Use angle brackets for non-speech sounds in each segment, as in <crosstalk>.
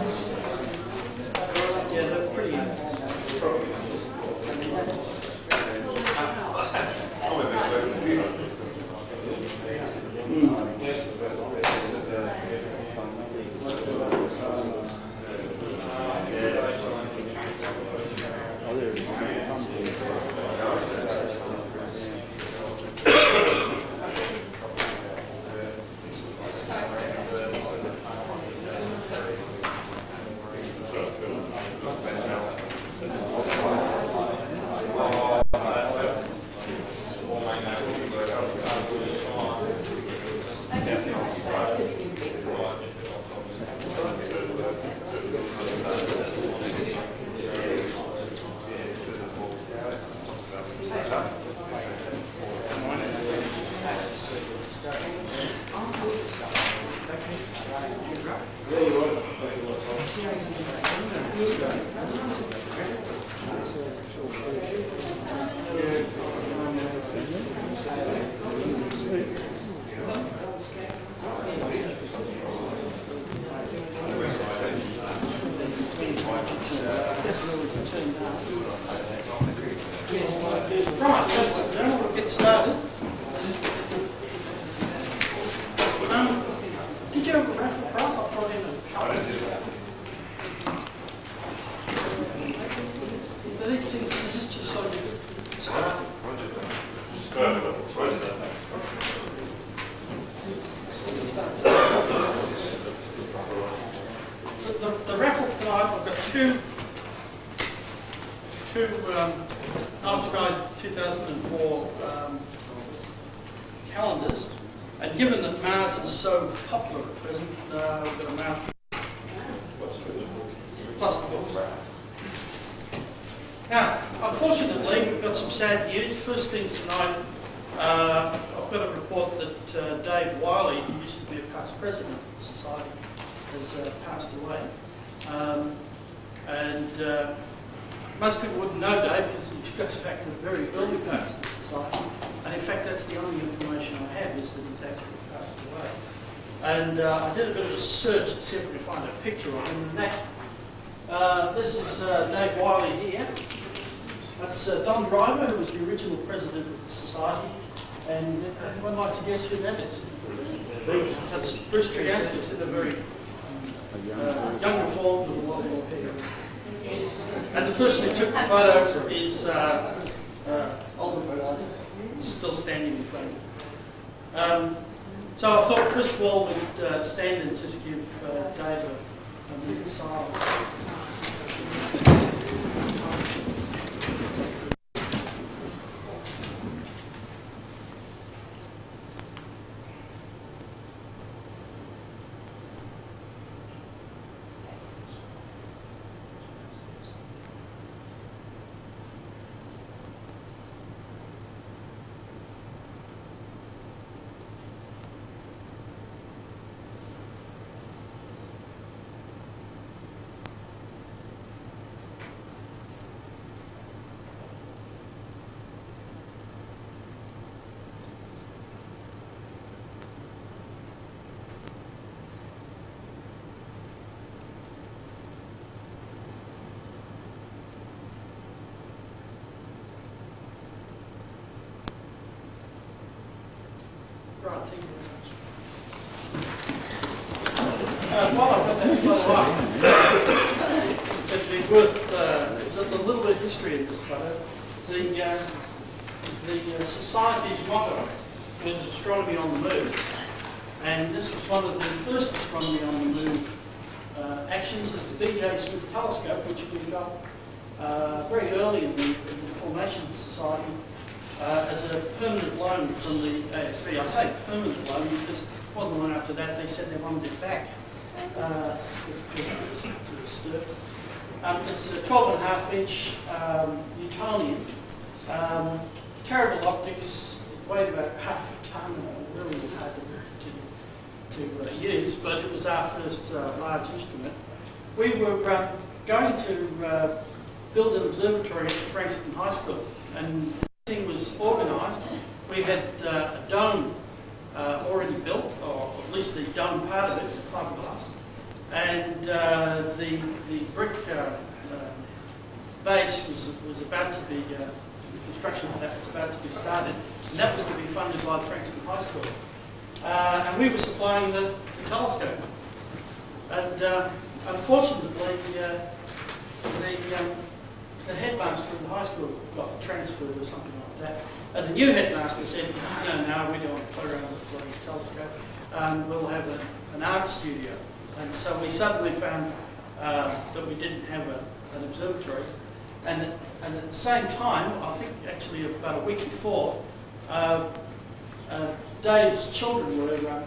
Right, bit of this photo. The, uh, the uh, society's motto was astronomy on the move. And this was one of the first astronomy on the move uh, actions is the D.J. Smith telescope, which we got uh, very early in the, in the formation of the society uh, as a permanent loan from the ASV. I say permanent loan because it wasn't long after that they said they wanted it back. Uh. Um, it's a 12 and a half inch um, Newtonian. Um, terrible optics, weighed about half a tonne, it really was hard to, to, to uh, use, but it was our first uh, large instrument. We were um, going to uh, build an observatory at Frankston High School, and thing was organised. We had uh, a dome uh, already built, or at least the dome part of it, it's a fiberglass. And uh, the, the brick uh, uh, base was, was about to be, uh, the construction of that was about to be started, and that was to be funded by Frankston High School. Uh, and we were supplying the, the telescope. And unfortunately, the, um, the headmaster of the high school got transferred or something like that. And the new headmaster said, no, no, we don't want to play around the telescope. Um, we'll have a, an art studio. And so we suddenly found uh, that we didn't have a, an observatory. And, and at the same time, I think actually about a week before, uh, uh, Dave's children were, uh,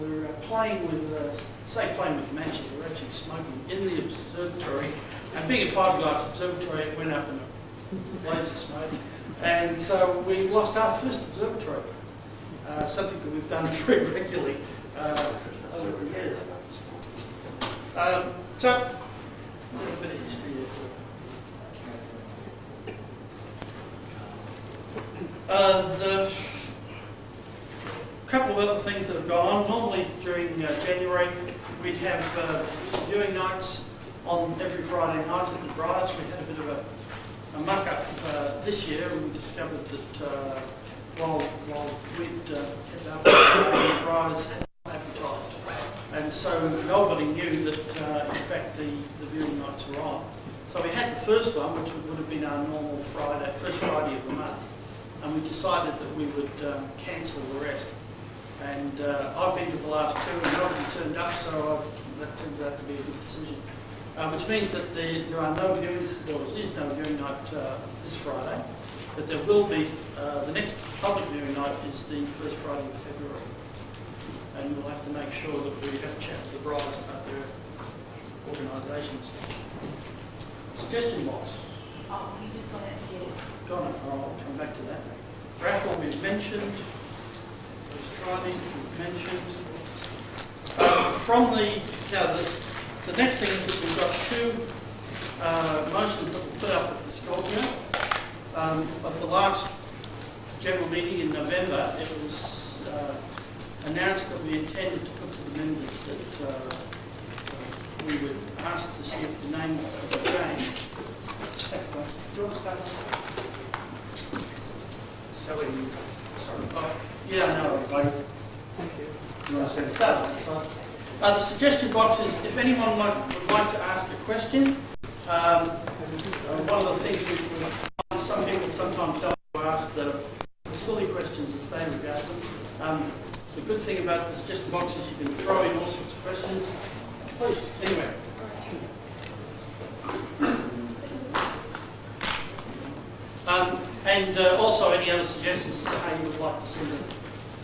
were uh, playing with, uh, say playing with matches, they were actually smoking in the observatory. And being a fiberglass observatory, it went up in a blaze of smoke. And so we lost our first observatory, uh, something that we've done <laughs> very regularly over the years. Um, so, a bit of history uh, the couple of other things that have gone on. Normally during uh, January, we'd have uh, viewing nights on every Friday night at the Briars. We had a bit of a, a muck-up uh, this year and we discovered that uh, while, while we'd uh, kept up the Briars had advertised. And so nobody knew that uh, in fact the, the viewing nights were on. So we had the first one, which would have been our normal Friday, first Friday of the month. And we decided that we would um, cancel the rest. And uh, I've been to the last two and nobody turned up, so I've, that turns out to be a good decision. Uh, which means that the, there are no viewing, there is no viewing night uh, this Friday, but there will be, uh, the next public viewing night is the first Friday of February. And we'll have to make sure that we have a chat with the Briars about their organisations. Suggestion box. Oh, he's just gone out to get it. Got it, I'll come back to that. Raffle we've mentioned. Friday, we've mentioned. Uh, From the, now, the, the next thing is that we've got two uh, motions that we'll put up at the Scorpio. Um, At the last general meeting in November, it was uh, announced that we intended to put to the members that uh, we would ask to see if the name would change. Thanks, Don. Do you to start? So we, sorry. Oh, Yeah, no, Thank you. you to say fine. Uh, the suggestion box is if anyone like, would like to ask a question, um, one of the things we find some people sometimes don't ask the the silly questions as they regard them. Um, the good thing about the suggestion box is you can throw in all sorts of questions. Please, anyway. Um, and uh, also any other suggestions to how you would like to see the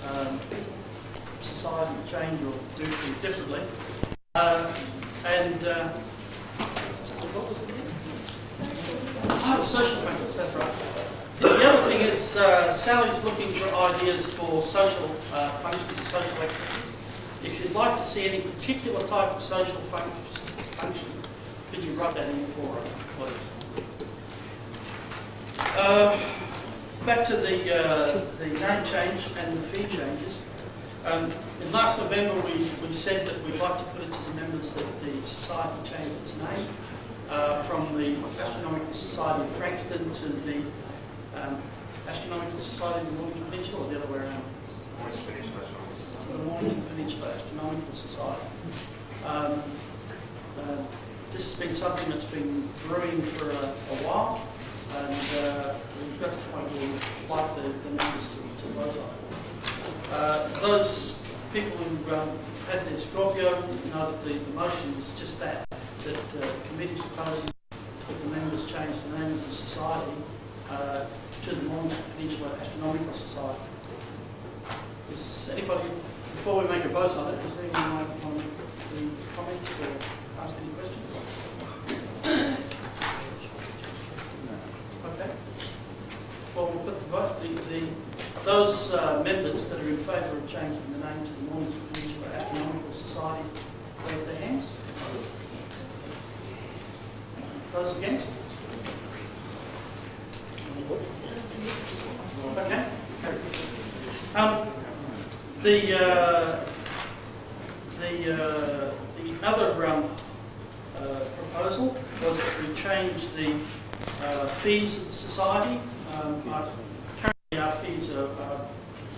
um, society change or do things differently. Uh, and uh, what was it again? Oh, social factors, that's right. The, the other thing is uh, Sally's looking for ideas for social uh, functions and social activities. If you'd like to see any particular type of social function, could you write that in for her, please? Uh, back to the, uh, the name change and the fee changes. Um, in last November, we, we said that we'd like to put it to the members that the society changed its name uh, from the Astronomical Society of Frankston to the um, Astronomical Society of the Mornington Peninsula, or the other way around, the Mornington Peninsula Astronomical Society. Um, uh, this has been something that's been brewing for a, a while, and uh, we've got to the point where we'd like the, the numbers to, to on. Uh, Those people who um, had their Scorpio know that the, the motion is just that, that uh, the committee is proposing that the members change the name of the society uh, to the Mornington Peninsula Astronomical Society. Is anybody, before we make a vote on it, there anyone like on the comments or ask any questions? Okay. Well, we'll put the vote, the, the, those uh, members that are in favour of changing the name to the Mornington Peninsula Astronomical Society, raise their hands. Those against? Okay. Um, the, uh, the, uh, the other, um, uh, proposal was that we change the, uh, fees of the society. Um, our- currently our fees are, are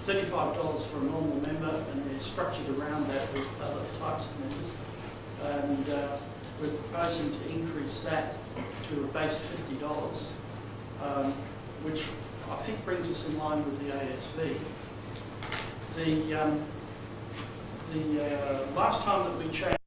thirty-five dollars for a normal member and they're structured around that with other types of members. And, uh, we're proposing to increase that to a base fifty dollars, um, which I think brings us in line with the ASV. The, um, the, uh, last time that we changed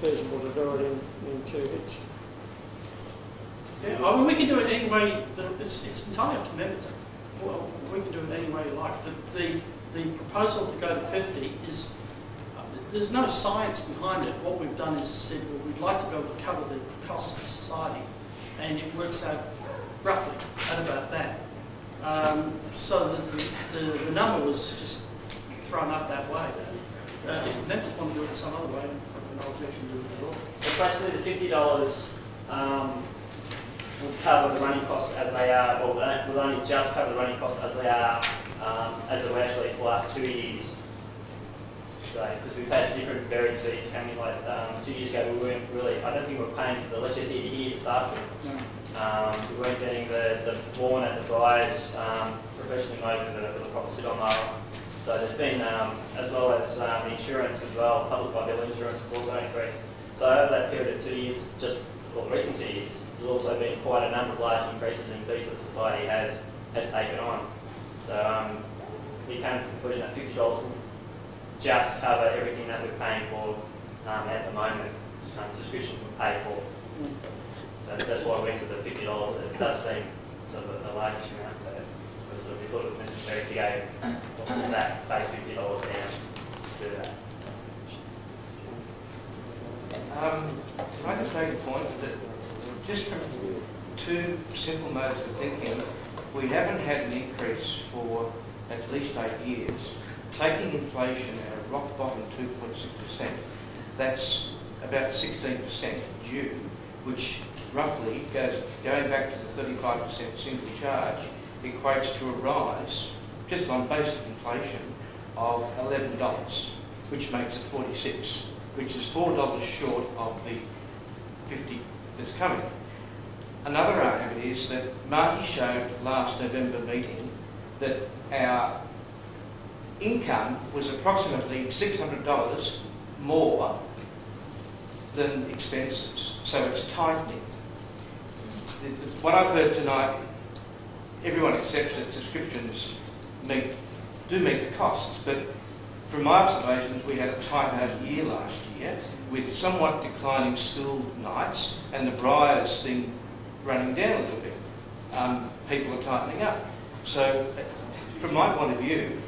feasible to do it in, in two bits? Yeah, I mean, we can do it any way, that- it's, it's entirely up to members. Well, we can do it any way you like. The, the, the proposal to go to 50 is, uh, there's no science behind it. What we've done is said, well, we'd like to be able to cover the costs of society, and it works out roughly at about that. Um, so the, the, the number was just thrown up that way. Uh, if the members want to do it some other way, I've got no objection to it at all. So basically, the fifty dollars um, will cover the running costs as they are, or will only just cover the running costs as they are, um, as they were actually for the last two years. So, because we've had different various fees coming, like um, two years ago, we weren't really, I don't think we were paying for the lecture theatre here to start with. Um, we weren't getting the, the lawn at the Briars um, professionally mowed with a, with a proper sit-on mower. So there's been, um, as well as um, insurance as well, public liability insurance has also increased. So over that period of two years, just, well, the recent two years, there's also been quite a number of large increases in fees that society has, has taken on. So um, we came to the conclusion that $50 will just cover everything that we're paying for um, at the moment. Subscriptions will pay for. So that's why we went to the fifty dollars. It does seem sort of a, a large amount, but we sort of, we thought it was necessary to go that base fifty dollars down to that. Um, Can I just make a point that just from two simple modes of thinking, we haven't had an increase for at least eight years. Taking inflation at a rock bottom 2.6%, that's about 16% due, which roughly goes, going back to the 35% single charge, equates to a rise, just on basic inflation, of $11, which makes it 46 which is $4 short of the 50 that's coming. Another argument is that Marty showed last November meeting that our income was approximately $600 more than expenses, so it's tightening. What I've heard tonight, everyone accepts that subscriptions meet, do meet the costs, but from my observations, we had a tight out year last year with somewhat declining school nights and the Briars thing running down a little bit. Um, people are tightening up. So, from my point of view,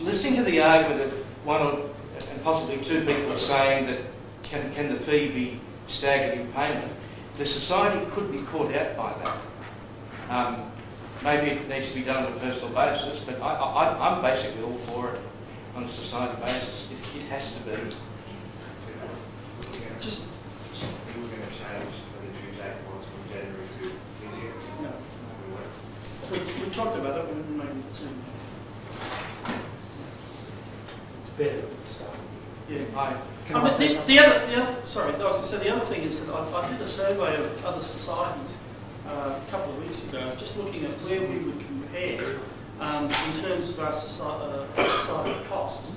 listening to the argument that one or and possibly two people are saying that can, can the fee be staggered in payment, the society could be caught out by that. Um, maybe it needs to be done on a personal basis, but I, I, I'm basically all for it on a society basis. It, it has to be. Just, You were going to change when the due date was from January to mid-year. no. We weren't. We, we talked about it, we didn't make a decision. It's better than the start. Yeah. I, I uh, mean, the, the other, the other, sorry, I was going to say, the other thing is that I, I did a survey of other societies uh, a couple of weeks ago, just looking at where we would compare um, in terms of our uh, society costs.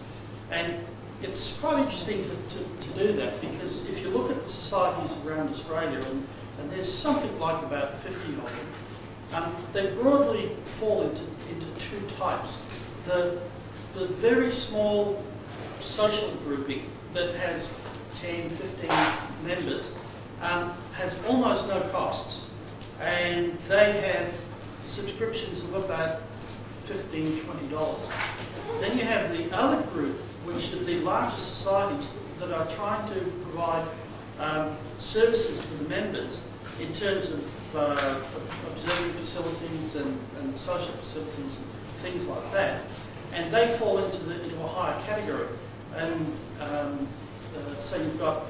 And it's quite interesting to, to, to do that because if you look at the societies around Australia, and, and there's something like about 50 of them, um, they broadly fall into, into two types. The, the very small social grouping that has 10, 15 members um, has almost no costs. And they have subscriptions of about $15, $20. Then you have the other group, which are the larger societies that are trying to provide um, services to the members in terms of uh, observing facilities and, and social facilities and things like that. And they fall into, the, into a higher category. And um, uh, so you've got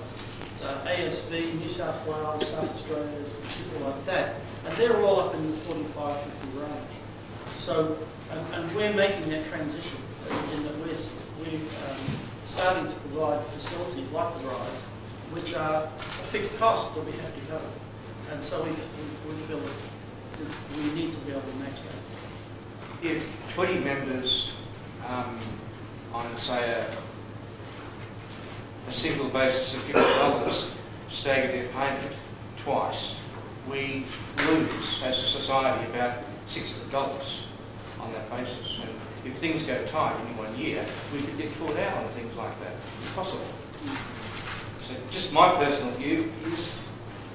uh, ASV, New South Wales, South Australia, people like that. And they're all up in the 45, 50 range. So, and, and we're making that transition in that we're, we're um, starting to provide facilities like the RISE, which are a fixed cost that we have to cover. And so we, we we feel that we need to be able to match that. If 20 members um, on, say, a, a single basis of $50 stagger their payment twice, we lose as a society about $600 on that basis. And if things go tight in one year, we could get caught out on things like that. It's possible. So just my personal view is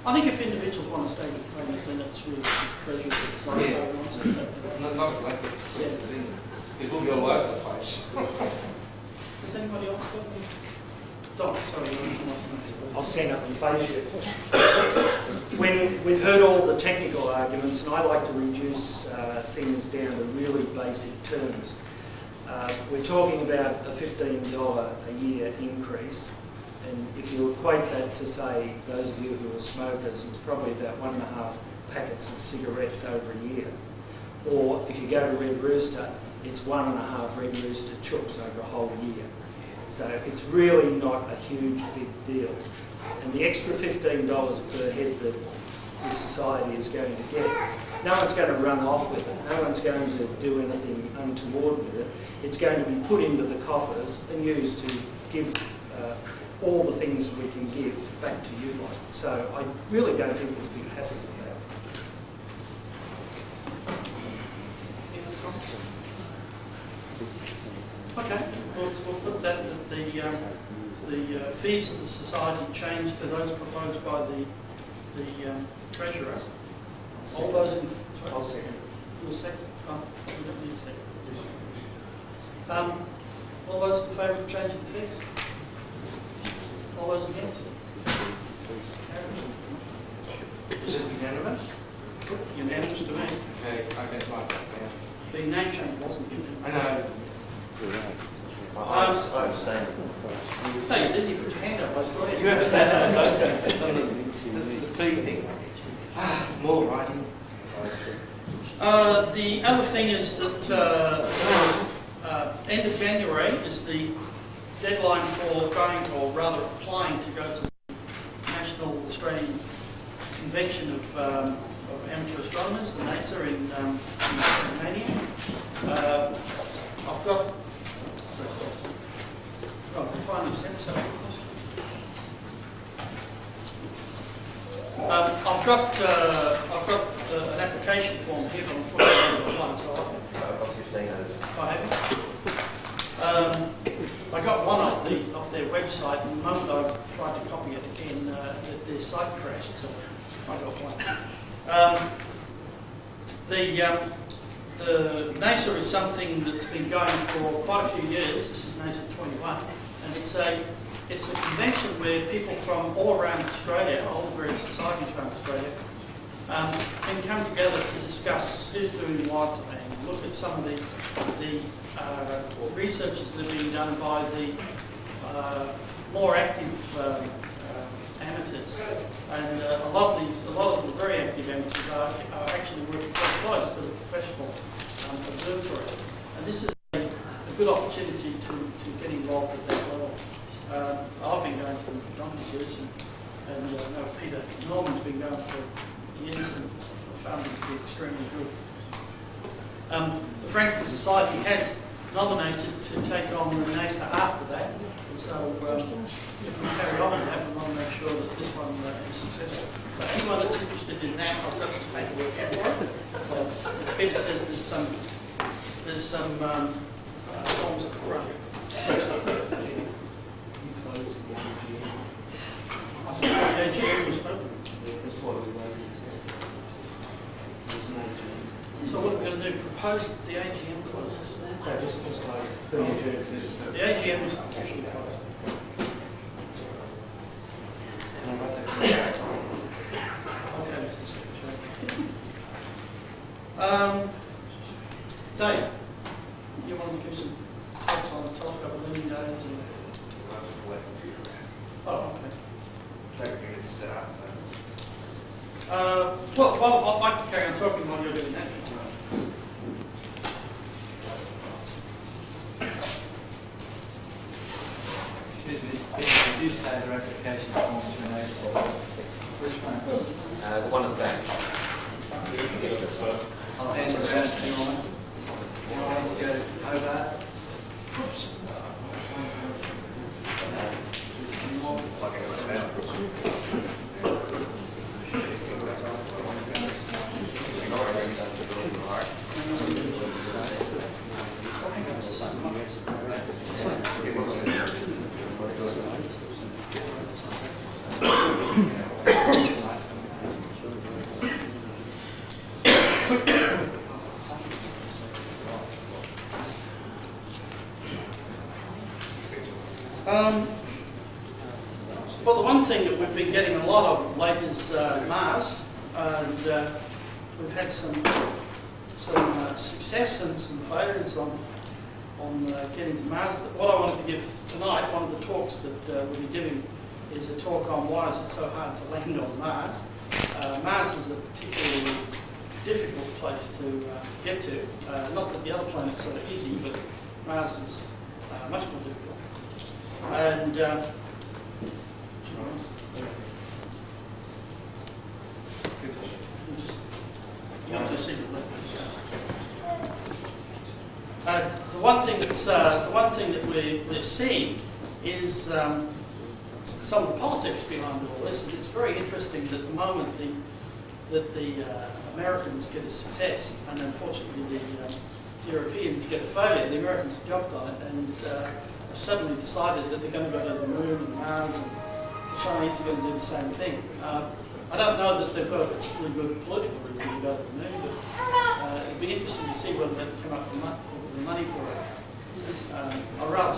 I think if individuals want to stay with payment, then it's really the treasurer that decides Yeah. how want to that. not, like the sort thing. It will be all over the place. Has anybody else got any? I'll stand up and face you. When we've heard all the technical arguments, and I like to reduce uh, things down to really basic terms, uh, we're talking about a $15 a year increase. And if you equate that to, say, those of you who are smokers, it's probably about one and a half packets of cigarettes over a year. Or if you go to Red Rooster, it's one and a half Red Rooster chooks over a whole year. So it's really not a huge big deal. And the extra $15 per head that the society is going to get, no one's going to run off with it. No one's going to do anything untoward with it. It's going to be put into the coffers and used to give uh, all the things we can give back to you lot. So I really don't think there's big hassle about it. Okay, we'll, we'll put that, that the, um, the uh, fees of the society changed to those proposed by the, the um, treasurer. All those in, I'll second. you'll second, oh, we don't need a second. Um, all those in favour of changing the fees? All those against? Is it unanimous? Unanimous to me. Okay, I guess my, The name change wasn't unanimous. I know, I I understand. So you didn't even put your hand up, I saw you you. understand, okay, the, the the fee thing. Ah, more writing. Uh, the other thing is that, uh, uh, end of January is the deadline for going, or rather applying to go to the National Australian Convention of, um, of Amateur Astronomers, the NACAA in, um, in Tasmania. Uh, I've got, oh, finally sent something. Um, I've got, uh, I've got uh, an application form here, but unfortunately I can't find it, so I've got fifteen over. I have it. Um, I got one off the, off their website, and the moment I tried to copy it again, uh, the- their site crashed, so I got one. Um, The, um, the NACAA is something that's been going for quite a few years, this is NACAA 21, and it's a, it's a convention where people from all around Australia, all the various societies around Australia, um, can come together to discuss who's doing what and look at some of the, the uh, researches that are being done by the uh, more active um, uh, amateurs. And uh, a lot of these, a lot of the very active amateurs are, are actually working quite close to the professional um, observatory. And this is a, a good opportunity to, to get involved with that. Um, I've been going to them for donkey's years and, and uh, know Peter Norman's been going for years and I found them to be extremely good. Um, the Frankston Society has nominated to take on the NACAA after that, and so um, if we carry on with that, we want to make sure that this one uh, is successful. So anyone that's interested in that, I've got some paperwork here for it. Uh, Peter says there's some, there's some um, uh, forms at the front. I think the AGM was open. So what we're going to do, proposed the AGM close? No, just, just close. Put it adjourned. The AGM is officially closed. And I'll write that down. Okay, Mr Secretary. Um, Dave, you want to give some thoughts on the topic of living days and, oh, okay. Take a few to set up, so. Uh, well, well, I can carry on talking while you're doing that. Excuse me, did you say the application forms were noticed? Which one? Uh, the one at the back. I'll hand it around to you on. You want to go over? Um, well, the one thing that we've been getting a lot of late uh, Mars, and uh, we've had some some uh, success and some failures on on uh, getting to Mars. What I wanted to give tonight, one of the talks that uh, we'll be giving, is a talk on why is it so hard to land on Mars. Mars is a particularly difficult place to get to. Not that the other planets are easy, but Mars is much more difficult. And uh, you just, you know, just see the uh, the that's uh, the one thing that we, we're seeing is um, some of the politics behind all this. And it's very interesting that at the moment the that the uh, Americans get a success, and unfortunately the uh, Europeans get a failure. The Americans have jumped on it and uh, have suddenly decided that they're going to go to the moon and Mars, and the Chinese are going to do the same thing. Uh, I don't know that they've got a particularly good political reason to go to the moon, but uh, it'd be interesting to see whether they can come up with the money for it. Um, I rather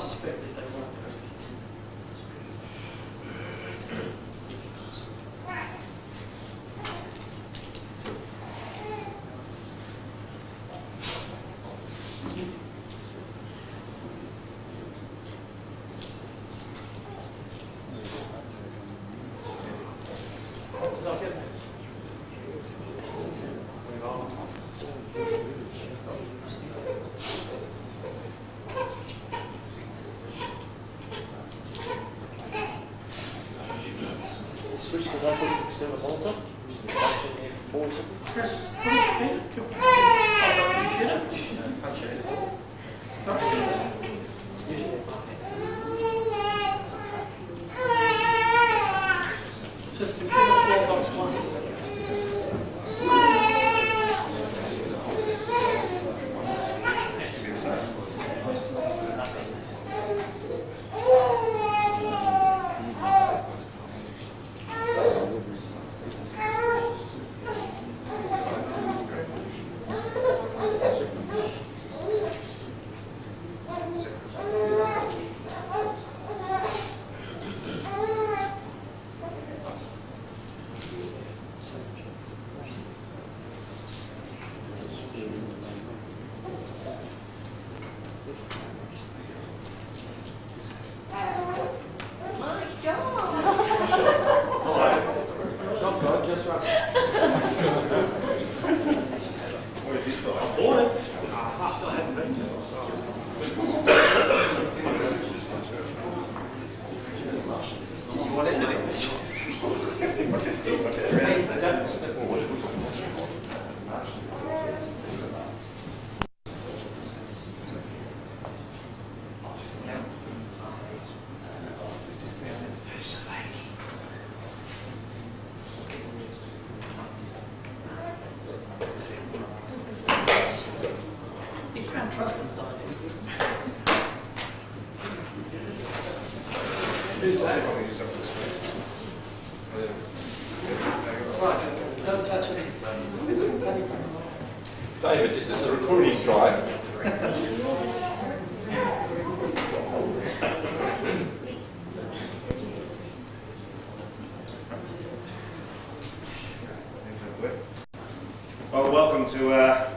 to uh,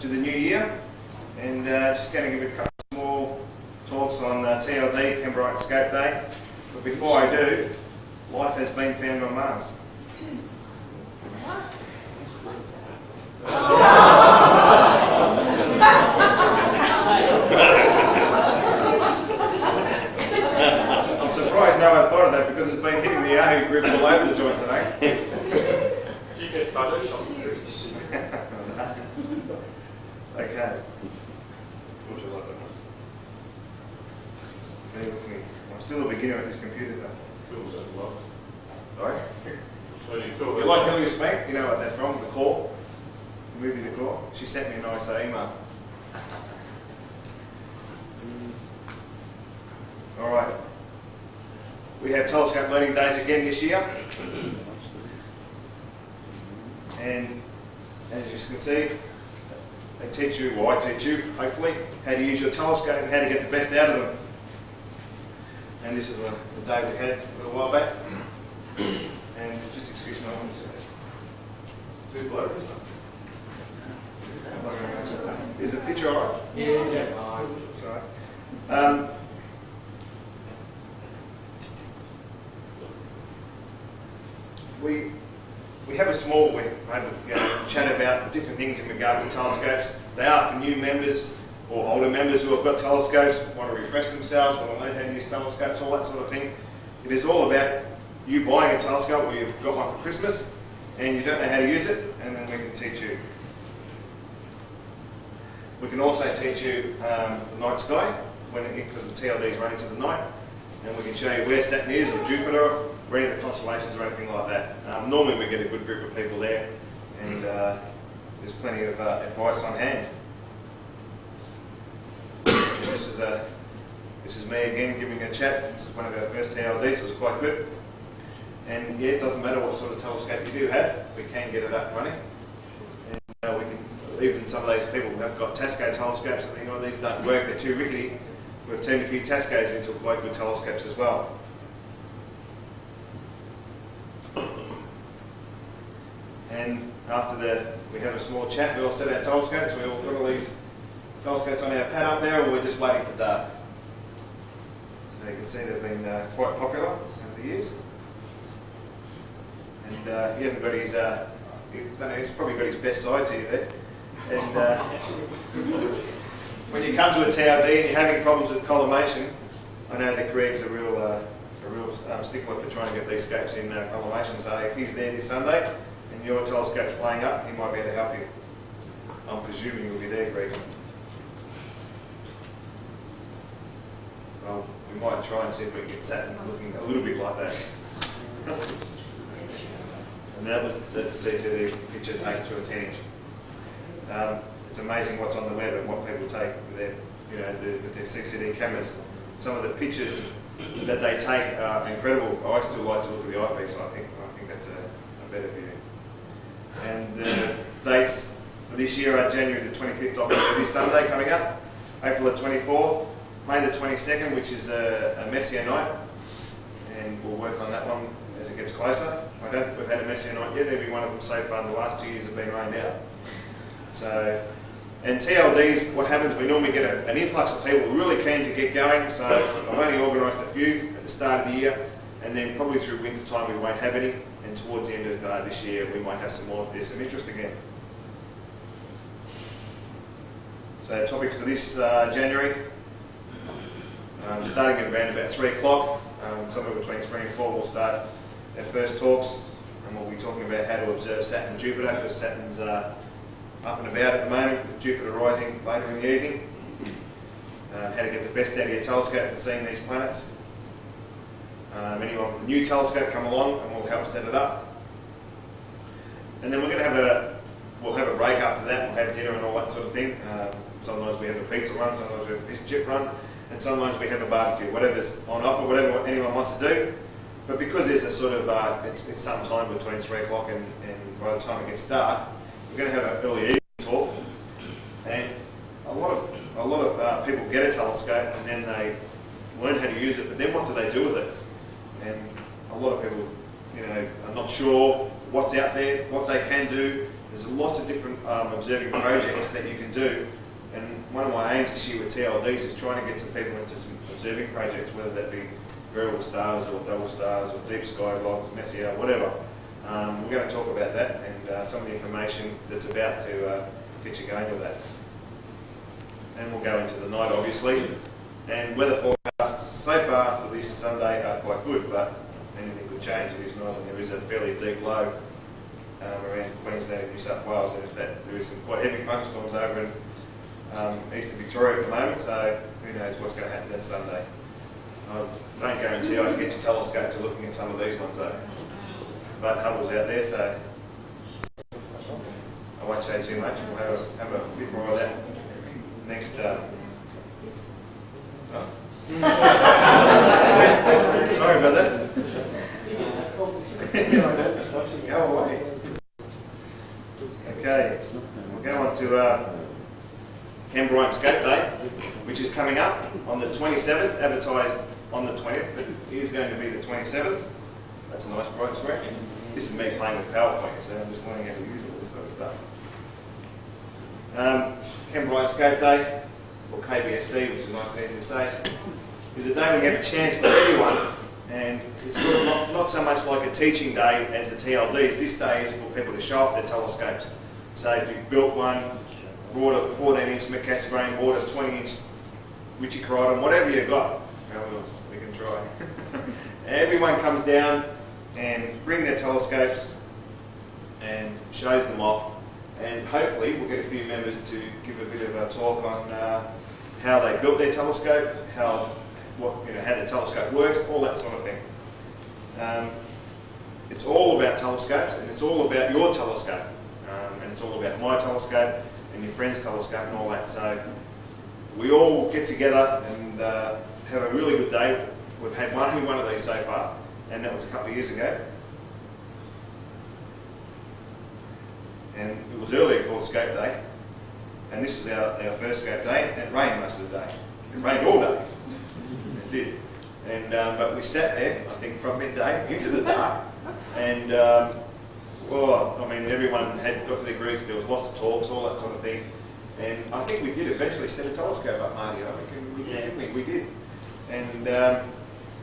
to the new year, and uh, just going to give a couple of small talks on uh, TLD, Canberra Escape Day. But before I do, life has been found on Mars. I'm surprised no one thought of that because it's been hitting the Yahoo group all over the joint today. Did you get Photoshop for Christmas? Okay. Would you like that one? Bear with me. I'm still a beginner at this computer though. Cool, so well. Sorry? So you You know what that's from? The? The movie The Call? She sent me a nice email. All right. We have telescope learning days again this year. And as you can see, they teach you, well I teach you, hopefully, how to use your telescope and how to get the best out of them. And this is the, the day we had a little while back. And just excuse me, I'm just too blurry, isn't it? Is the picture all right? Yeah. It's all right. Um, we we have a small we have a you know, chat about different things in regard to telescopes. They are for new members or older members who have got telescopes, want to refresh themselves, want to learn how to use telescopes, all that sort of thing. It is all about you buying a telescope or you've got one for Christmas and you don't know how to use it, and then we can teach you. We can also teach you um, the night sky when because the TLD is running to the night, and we can show you where Saturn is or Jupiter, or any of the constellations or anything like that. Um, normally we get a good group of people there, and uh, there's plenty of uh, advice on hand. this is a this is me again giving a chat. This is one of our first TLDs. It was quite good. And yeah, it doesn't matter what sort of telescope you do have, we can get it up running. We can, even some of those people have got Tasco telescopes and think, oh, these don't work, they're too rickety. We've turned a few Tascos into quite good telescopes as well. And after the, we have a small chat, we all set our telescopes, we all put all these telescopes on our pad up there, and we're just waiting for data. So you can see they've been uh, quite popular over the years. And uh, he hasn't got his, uh, don't know, he's probably got his best side to you there. And uh, when you come to a TLD and you're having problems with collimation, I know that Greg's a real, uh, a real um, stickler for trying to get these scopes in uh, collimation. So if he's there this Sunday and your telescope's playing up, he might be able to help you. I'm presuming you'll be there, Greg. Well, we might try and see if we can get Saturn looking a little bit like that. <laughs> And that was the CCD picture taken to a 10 inch. Um, it's amazing what's on the web and what people take with their, you know, the, with their CCD cameras. Some of the pictures that they take are incredible. I still like to look at the eyepiece, I think I think that's a, a better view. And the dates for this year are January the 25th, obviously this Sunday coming up, April the 24th, May the 22nd, which is a, a Messier night, and we'll work on that one as it gets closer. I don't think we've had a Messier night yet. Every one of them so far in the last two years have been rained out. So, and TLDs, what happens, we normally get a, an influx of people really keen to get going. So I've only organised a few at the start of the year, and then probably through winter time we won't have any. And towards the end of uh, this year, we might have some more if there's some interest again. So topics for this uh, January, um, starting at around about 3 o'clock, um, somewhere between 3 and 4 we'll start our first talks and we'll be talking about how to observe Saturn and Jupiter because Saturn's uh, up and about at the moment with Jupiter rising later in the evening. Um, how to get the best out of your telescope for seeing these planets. Um, anyone with a new telescope come along and we'll help set it up. And then we're going to have a, we'll have a break after that, we'll have dinner and all that sort of thing. Um, sometimes we have a pizza run, sometimes we have a fish and chip run, and sometimes we have a barbecue, whatever's on offer, whatever anyone wants to do. But because there's a sort of, uh, it's, it's some time between 3 o'clock and, and by the time it gets dark, we're going to have an early evening talk. And a lot of, a lot of uh, people get a telescope and then they learn how to use it, but then what do they do with it? And a lot of people, you know, are not sure what's out there, what they can do, There's lots of different um, observing projects that you can do. And one of my aims this year with TLDs is trying to get some people into some observing projects, whether that be variable stars or double stars or deep sky logs, Messier, whatever. Um, we're going to talk about that and uh, some of the information that's about to uh, get you going with that. And we'll go into the night, obviously. And weather forecasts so far for this Sunday are quite good, but anything could change. It is northern. There is a fairly deep low um, around Queensland and New South Wales, and if that, there is some quite heavy thunderstorms over in um, eastern Victoria at the moment, so who knows what's going to happen that Sunday. I don't guarantee I can get your telescope to looking at some of these ones though. But Hubble's out there, so I won't say too much. We'll have a, have a bit more of that next. Uh, oh. <laughs> Sorry about that. <laughs> Go away. Okay, we'll go on to uh, Canberra Scope Day, which is coming up on the 27th, advertised on the 20th, but it is going to be the 27th. That's a nice bright screen. This is me playing with PowerPoint, so I'm just learning how to use all this sort of stuff. Um, Canberra Day, or KBSD, which is nice and easy to say, is a day we have a chance for everyone, and it's sort of not, not so much like a teaching day as the TLDs. This day is for people to show off their telescopes. So if you've built one, brought a 14 inch Macasgrain, bought a 20 inch Ritchey-Chrétien, whatever you've got, try. Everyone comes down and bring their telescopes and shows them off and hopefully we'll get a few members to give a bit of a talk on uh, how they built their telescope, how what you know how the telescope works, all that sort of thing. Um, it's all about telescopes and it's all about your telescope um, and it's all about my telescope and your friend's telescope and all that. So we all get together and uh, have a really good day. We've had one, one of these so far, and that was a couple of years ago. And it was earlier called Scope Day, and this was our, our first Scope Day, and it rained most of the day. It rained all day. <laughs> It did. And, um, but we sat there, I think, from midday <laughs> into the dark, and um, well, I mean, everyone had got to their groups, there was lots of talks, all that sort of thing. And I think we did eventually set a telescope up, Marty, I think, we, Yeah. didn't we? We did. And um,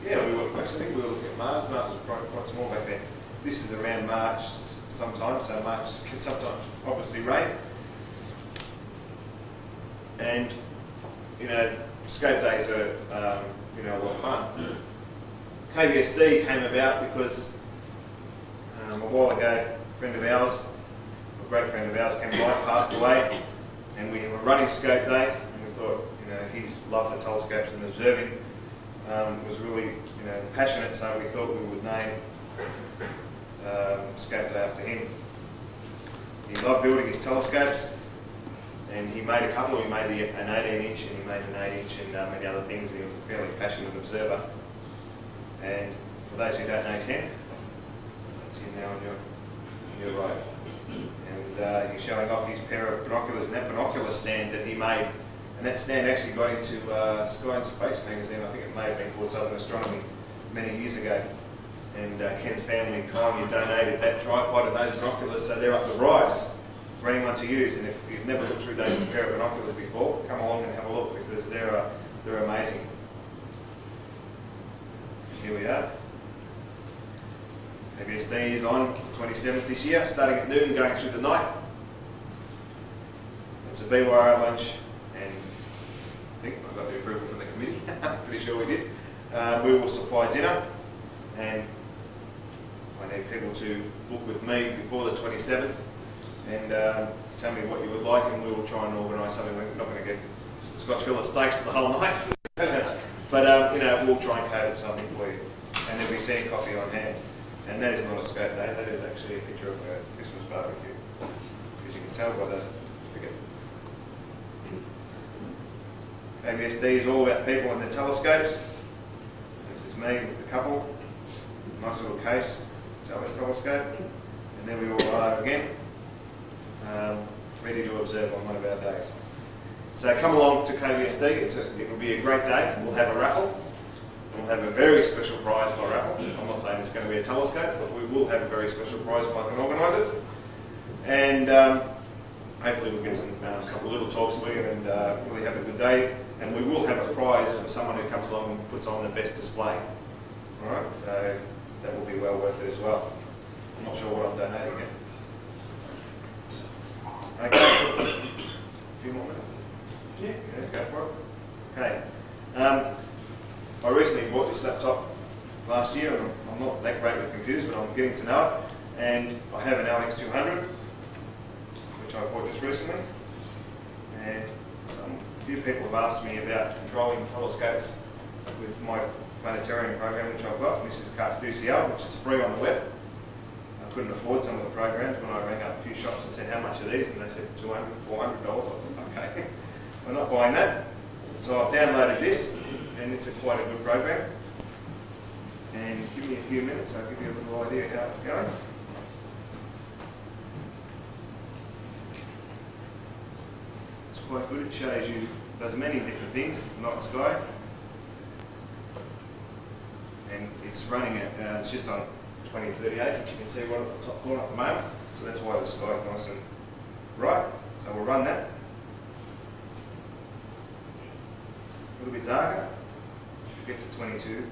yeah, we were, actually, I think we were looking at Mars. Mars was quite, quite small back then. This is around March sometimes, so March can sometimes obviously rain. And, you know, scope days are, um, you know, a lot of fun. KBSD came about because um, a while ago, a friend of ours, a great friend of ours, came by, passed away, and we were running Scope Day, and we thought, you know, his love for telescopes and observing um, was really, you know, passionate, so we thought we would name um, Scope Day after him. He loved building his telescopes, and he made a couple. He made the, an 18 inch, and he made an 8 inch, and uh, many other things. He was a fairly passionate observer. And for those who don't know Ken, that's him now on your, your right. And uh, he's showing off his pair of binoculars and that binocular stand that he made. And that stand actually got into uh, Sky and Space magazine. I think it may have been called Southern Astronomy many years ago. And uh, Ken's family and kindly donated that tripod and those binoculars, so they're up the rise for anyone to use. And if you've never looked through those pair of binoculars before, come along and have a look because they're uh, they're amazing. Here we are. KBSD is on 27th this year, starting at noon, going through the night. It's a BYR lunch, think I got the approval from the committee. <laughs> Pretty sure we did. Uh, we will supply dinner, and I need people to book with me before the 27th and uh, tell me what you would like, and we will try and organise something. We're not going to get Scotch fillet steaks for the whole <laughs> night, <laughs> but um, you know we'll try and cater something for you, and there'll be tea coffee on hand. And that is not a scope day, that is actually a picture of a Christmas barbecue. As you can tell by the KBSD is all about people and their telescopes. This is me with a couple. Nice little case, Salvage telescope. And then we all are again, um, ready to observe on one of our days. So come along to KBSD, a, it will be a great day. We'll have a raffle. We'll have a very special prize for raffle. I'm not saying it's going to be a telescope, but we will have a very special prize if I can organise it. And um, hopefully we'll get some, um, a couple of little talks for you and uh, really have a good day. And we will have a prize for someone who comes along and puts on the best display. All right, so that will be well worth it as well. I'm not sure what I'm donating yet. Okay. A few more minutes. Yeah. Okay, go for it. Okay. Um, I recently bought this laptop last year, and I'm not that great with computers, but I'm getting to know it. And I have an LX200, which I bought just recently. And some a few people have asked me about controlling telescopes with my planetarium program, which I've got. This is CARTS which is free on the web. I couldn't afford some of the programs when I rang up a few shops and said, how much are these? And they said, 200 $400. I thought, okay, <laughs> we're not buying that. So I've downloaded this, and it's a quite a good program. And give me a few minutes, I'll give you a little idea how it's going. Quite good, it shows you, does many different things, night sky. And it's running at, uh, it's just on 2038, you can see right at the top corner at the moment, so that's why the sky's nice and bright. So we'll run that. A little bit darker, get to 22,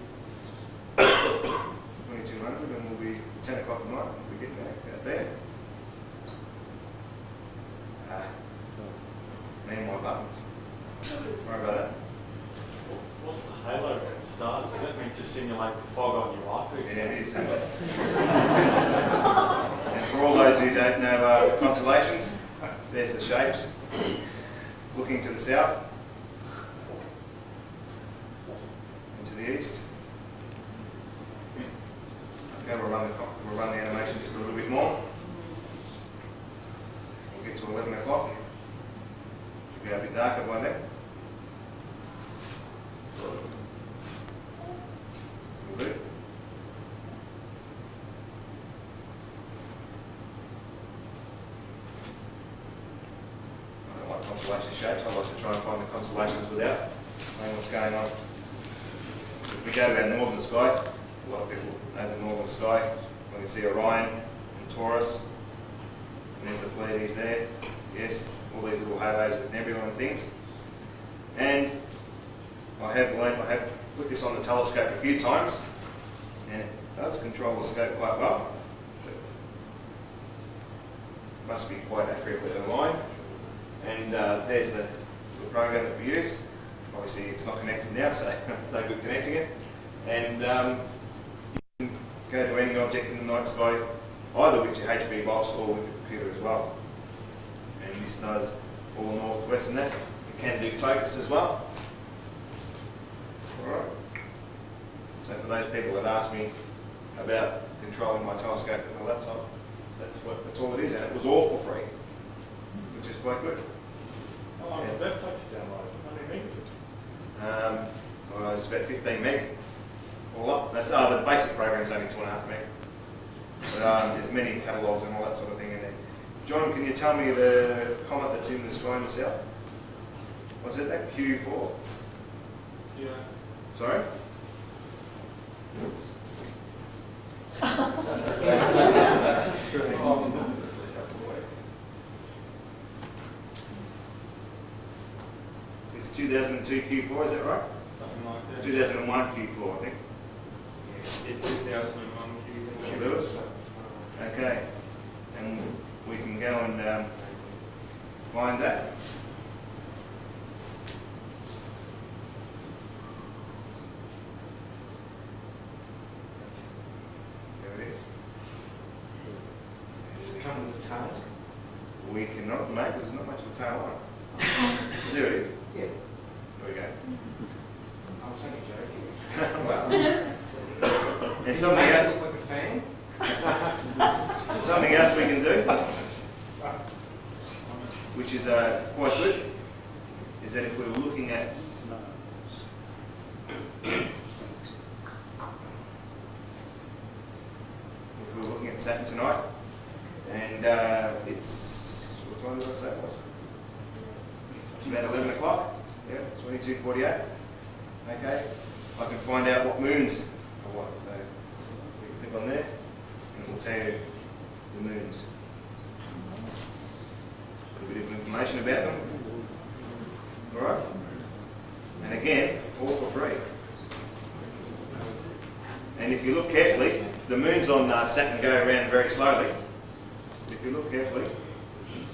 <coughs> 2200 and we'll be 10 o'clock at night, we'll be getting out there. And my buttons. About that. What's the halo stars? Is that meant to simulate the fog on your eyepiece? Yeah, it is. and for all those who don't know uh, constellations, there's the shapes. Looking to the south, and to the east. Okay, we'll run the, we'll run the animation just a little bit more. We'll get to 11 o'clock. Then. Still do. I don't like constellation shapes. I like to try and find the constellations without knowing what's going on. If we go to our northern sky, a lot of people know the northern sky. We can see Orion and Taurus. And there's the Pleiades there. Yes, all these little halos with nebula and things. And I have learned, I have put this on the telescope a few times, and it does control the scope quite well. Must be quite accurate with the line. And uh, there's the, program that we use. Obviously, it's not connected now, <laughs> so it's no good connecting it. And um, you can go to any object in the night sky, either with your HB box or with the computer as well. This does all northwest and that. It can do focus as well. Alright. So for those people that ask me about controlling my telescope with a laptop, that's what that's all it is, and it was all for free, which is quite good. How long does that take to download? How many megs? Um, well, it's about 15 meg all up. That's uh, the basic program's only two and a half meg. But um, there's many catalogues and all that sort of thing. John, can you tell me the comet that's in the sky in the south? Was it that Q4? Yeah. Sorry? <laughs> It's 2002 Q4, is that right? Something like that. 2001 Q4, I think. It's 2001 Q. Lewis? Okay. And we can go and um, find that. There it is. Does it come with a task? We cannot there's not much of a tail on it. <laughs> There it is. Yeah. There we go. I was only joking. <laughs> Well, and something, else, something else we can do, which is uh, quite good, is that if we were looking at if we were looking at Saturn tonight, and uh, it's what time did I say it was? It's about eleven o'clock. Yeah, twenty-two forty-eight. Okay, I can find out what moons are what. So we can click on there, and tell you the moons. a bit of information about them. All right? And again, all for free. And if you look carefully, the moons on uh, Saturn go around very slowly. If you look carefully,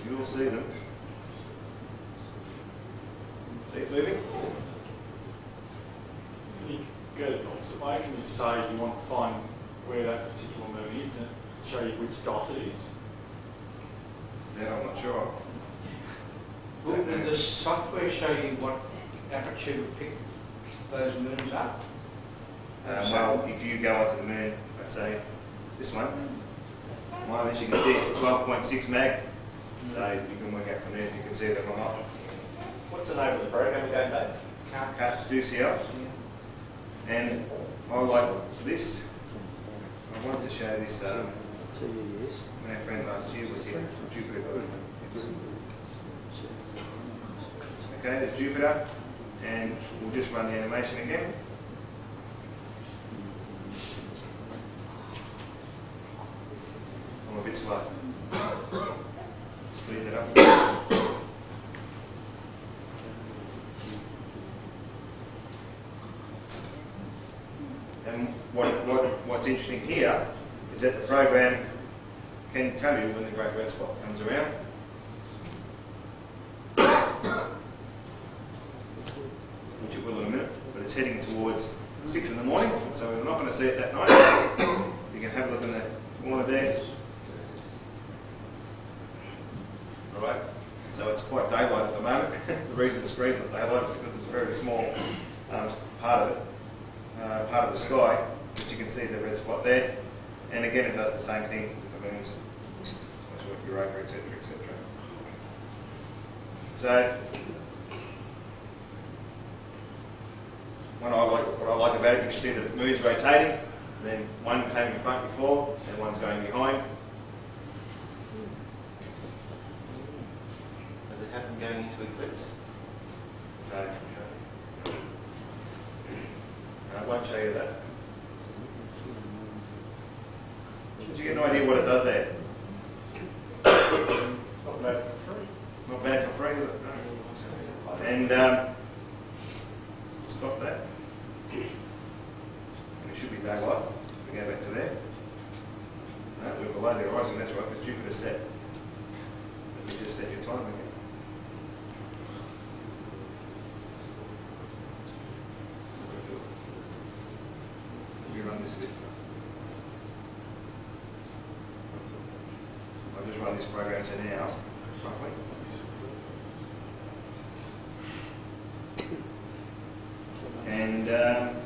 you will see them. See it moving? You get an observation, you say you want to find where that particular moon is and show you which dot it is. That I'm not sure. Will will the software show you what aperture to pick those moons up? Um, well, if you go onto the moon, let's say this one, well, as you can see, it's 12.6 meg. So you can work out from there if you can see them or not. What's the name of the program again, Dave? Cartes du Ciel. And I like this. I wanted to show this um, when our friend last year was here, Jupiter. Okay, there's Jupiter, and we'll just run the animation again. I'm a bit slow. Speed it up. And what, what, interesting here is that the program can tell you when the great red spot comes around. Which it will in a minute, but it's heading towards six in the morning, so we're not going to see it that night. You can have a look in the corner there. All right, so it's quite daylight at the moment. <laughs> the reason the screen's not daylight is because it's a very small um, part of it uh, part of the sky, but you can see the red spot there. And again, it does the same thing with the moons, which are Europa, etc., etc. So, what I like, what I like about it, you can see the moon's rotating. Then one came in front before, and one's going behind. Does it happen going into eclipse? No. I won't show you that. Did you get no idea what it does there? Not bad for free. Not bad for free, is it? No. And um, stop that. And it should be daylight. We go back to there. No, we're below the horizon, that's right, because Jupiter set. Let me just set your time again. We run this a bit. I'll just run this program to now, roughly. And um,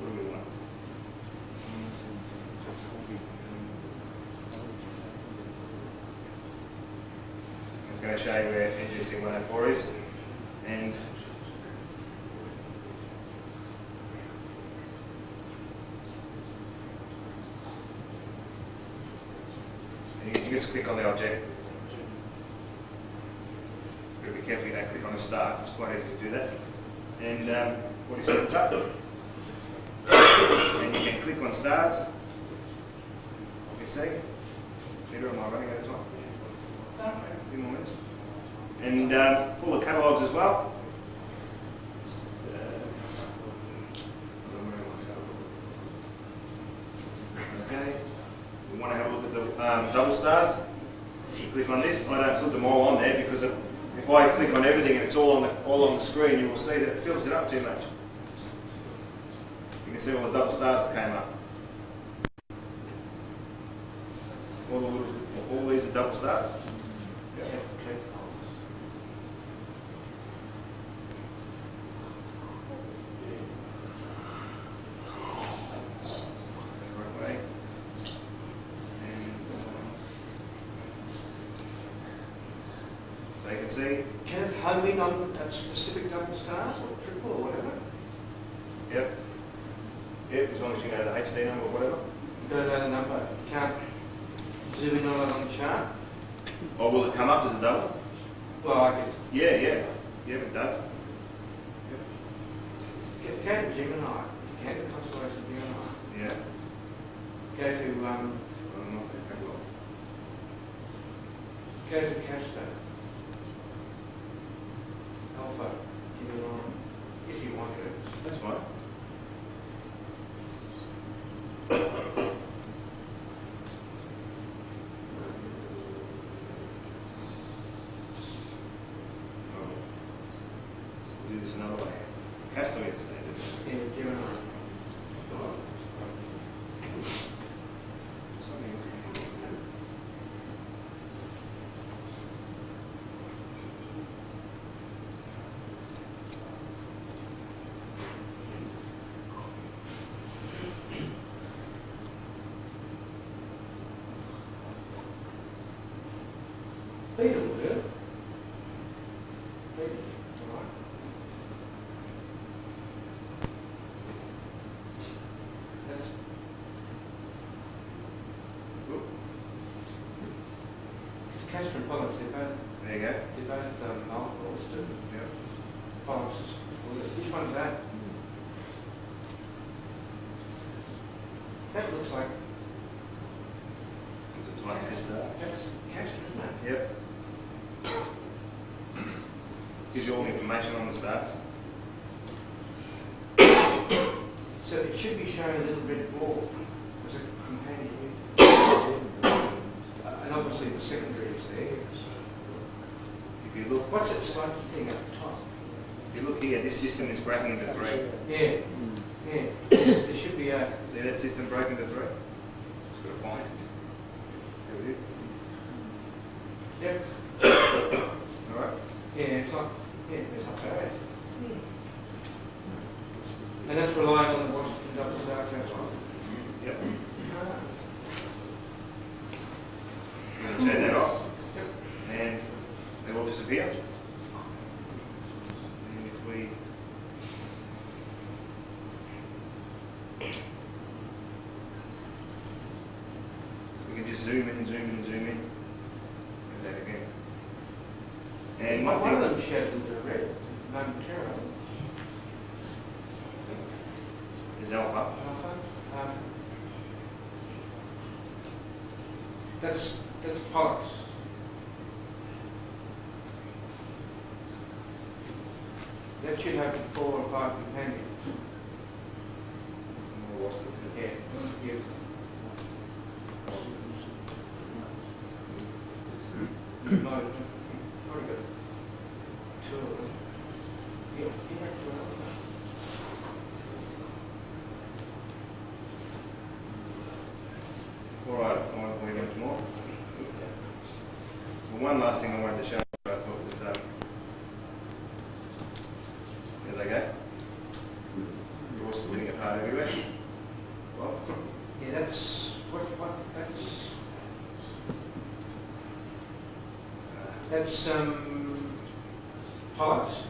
what do we want? You where NGC 104 is. And and you can just click on the object. You've got to be careful you don't click on the star. It's quite easy to do that. And um, 47 Tuc. And you can click on stars. You can see. Peter, am I running out of time? A few more minutes. And um, full of catalogues as well. Okay. We want to have a look at the um, double stars. You click on this. I don't put them all on there because if if I click on everything and it's all on the, all on the screen, you will see that it fills it up too much. You can see all the double stars that came up. All, the little, all these double stars. Right way. And, can see, Can it home in on a specific double stars or triple or whatever? yep. Yep, as long as you know the HD number or whatever. You don't know the number, you can't zoom in on it on the chart? Or will it come up as a double? Well, I could, Yeah, yeah, yeah, it does. go go to Gemini, go to Constellation Gemini, Yeah. go to, um, I'm not very well. go to Castor. Alpha, Gemini, if you want to. That's fine. Do this another way. Has to be the standard. Yeah, Gemini. Peter will do it. Peter, all right. That's Castor and Pollux, they're both, There you go. they're both um, multiples to Yeah. Pollux. Which one's that? That looks like, It's a tiny S there. that's Castor, isn't it? Yep. Gives you all the information on the stars. So it should be showing a little bit more as a companion. Uh, And obviously the secondary is there. If you look, What's that spiky thing at the top? if you look here, this system is breaking into three. Yeah. See that system broken into three? Just gotta find it. There it is. yep, All right. yeah, it's not, yeah, it's not bad. And that's relying on the Washington double star transfer. Yep. You're gonna turn that off, and they will disappear. And if we we can just zoom in, zoom in, zoom in. Do that again. And One one one of thing, them showed a little bit of red momentarily. is alpha. Um, That's, that's Pollux. That should have four or five companions. Oh, lost it. Yeah, yeah. No, already got two of them. Yeah, give back to another one. All right, I won't believe much more. Well, one last thing I wanted to show you, I thought was, um, there they go. You're also winning a part everywhere. Well, Yeah, that's, what, what, that's, that's, um, Pollux.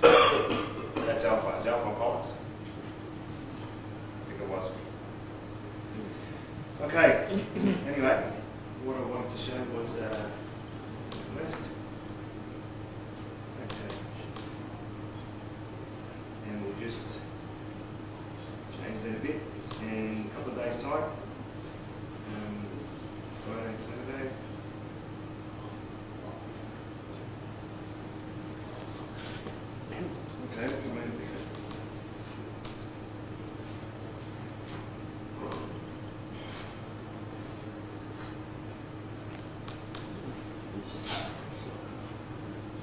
that's alpha, it's alpha polyps. I think it was. Okay, anyway, what I wanted to show was, uh, list. Okay. And we'll just change that a bit, in a couple of days' time, um, Friday, and Saturday. Okay, what's the main thing?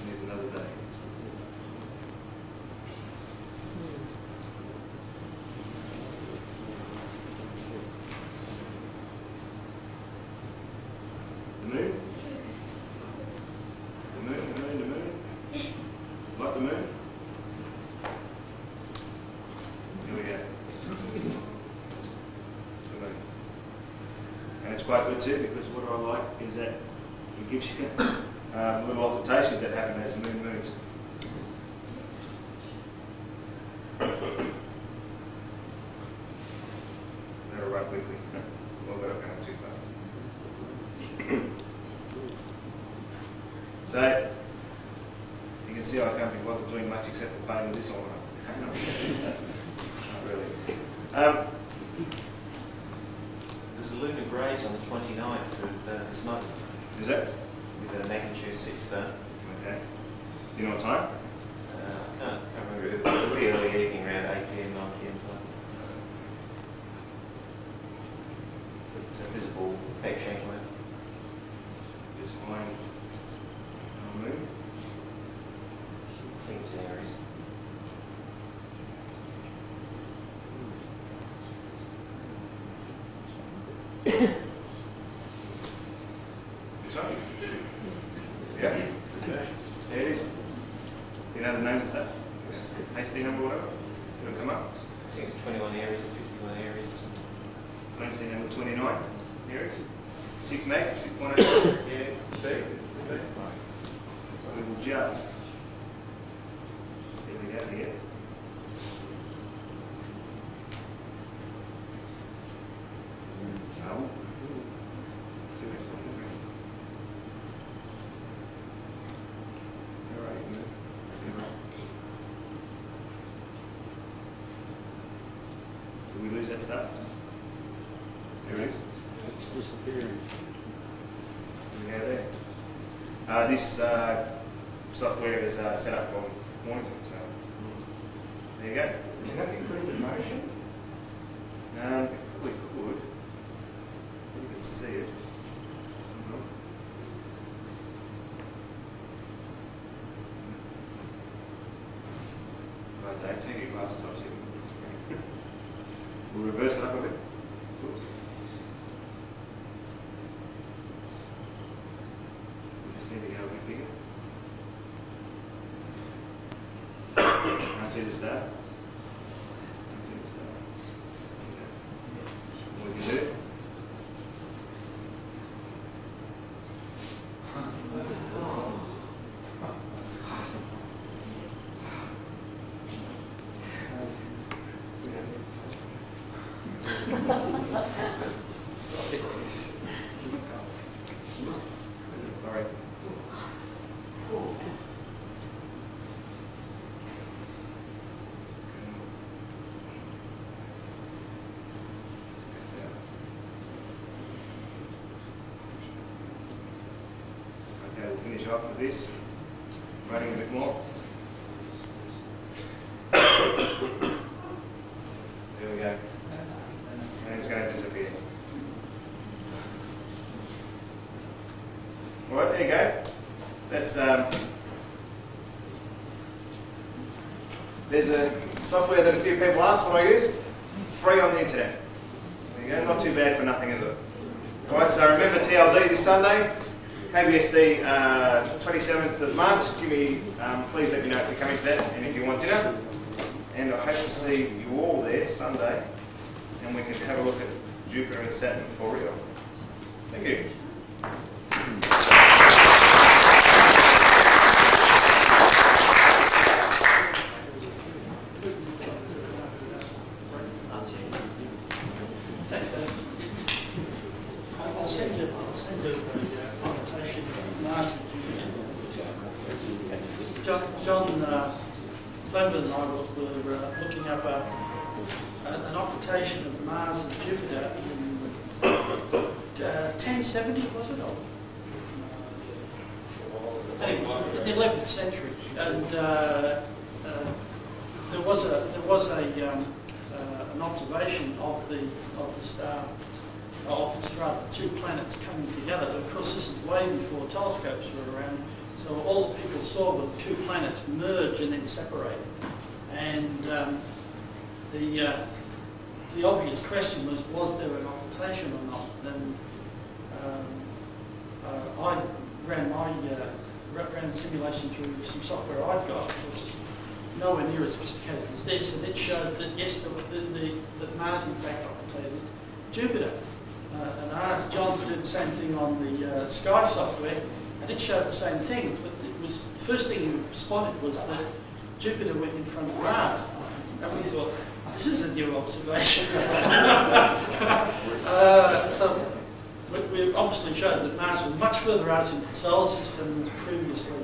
Here's another day. The moon? The moon, the moon, the moon? Like the moon? Here we go. The moon. Too, because what I like is that it gives you um, <coughs> little that happen as the moon moves. That'll run quickly. <laughs> Well, that'll come too fast. So, CI company wasn't doing much except for playing with this one. <laughs> Not really. Um, There's a lunar graze on the 29th with uh, this month is that? with a magnitude 6 there. Okay. You know what time? Uh, can't, can't remember, it'll be early evening around 8 pm, 9 pm time. But uh, visible peak shank line. Just fine. I'll move. I think it's in Aries. This one? Yeah? There it is. You know the names and stuff? HD number, whatever? It'll come up. I think it's 21 Aries or 51 Aries or something. Flames number 29. Here it is. 6 meg, 6.8. Yeah, big. So we will just. Here we go here. Oh. All right, miss. Did we lose that stuff? There it is. It's disappearing. Yeah, there. Uh, this uh, software is uh, set up for monitoring, so there you go. Can that be put into motion? Um, it probably could. You can see it. Mhm. Right, Dave, take your glasses off so you can. We'll reverse it up a bit. We just need to go a bit bigger. Can't see the star? Can't see the star. Okay. We can do it. Sorry. With this. Running a bit more. There we go. And it's going to disappear. All right, there you go. That's um, there's a software that a few people asked what I use, free on the internet. There you go, not too bad for nothing, is it? All right, so remember TLD this Sunday, KBSD uh, 27th of March. Give me, um, please let me know if you're coming to that and if you want dinner. And I hope to see you all there Sunday, and we can have a look at Jupiter and Saturn for real. Thank you. Thanks, Dave. I'll send you, I'll send you a annotation of Mars and Jupiter. John, John uh, Cleveland and I were uh, looking up a, an occultation of Mars and Jupiter in uh, 1070, was it? Or, it was in the 11th century. And uh, uh, there was a, there was a, um, uh, an observation of the, of the star, of the star, two planets coming together. Of course, this is way before telescopes were around, so all the people saw were two planets merge and then separate. And um, the, uh, the obvious question was, was there an occultation or not? And um, uh, I ran my uh, ran simulation through some software I'd got, which is nowhere near as sophisticated as this, and it showed that yes, the, the, the, that Mars in fact occultated Jupiter. Uh, and I asked John to do the same thing on the uh, Sky software, and it showed the same thing. But it was the first thing he spotted was that Jupiter went in front of Mars, and we thought this is a new observation. <laughs> uh, so we, obviously showed that Mars was much further out in the solar system than previously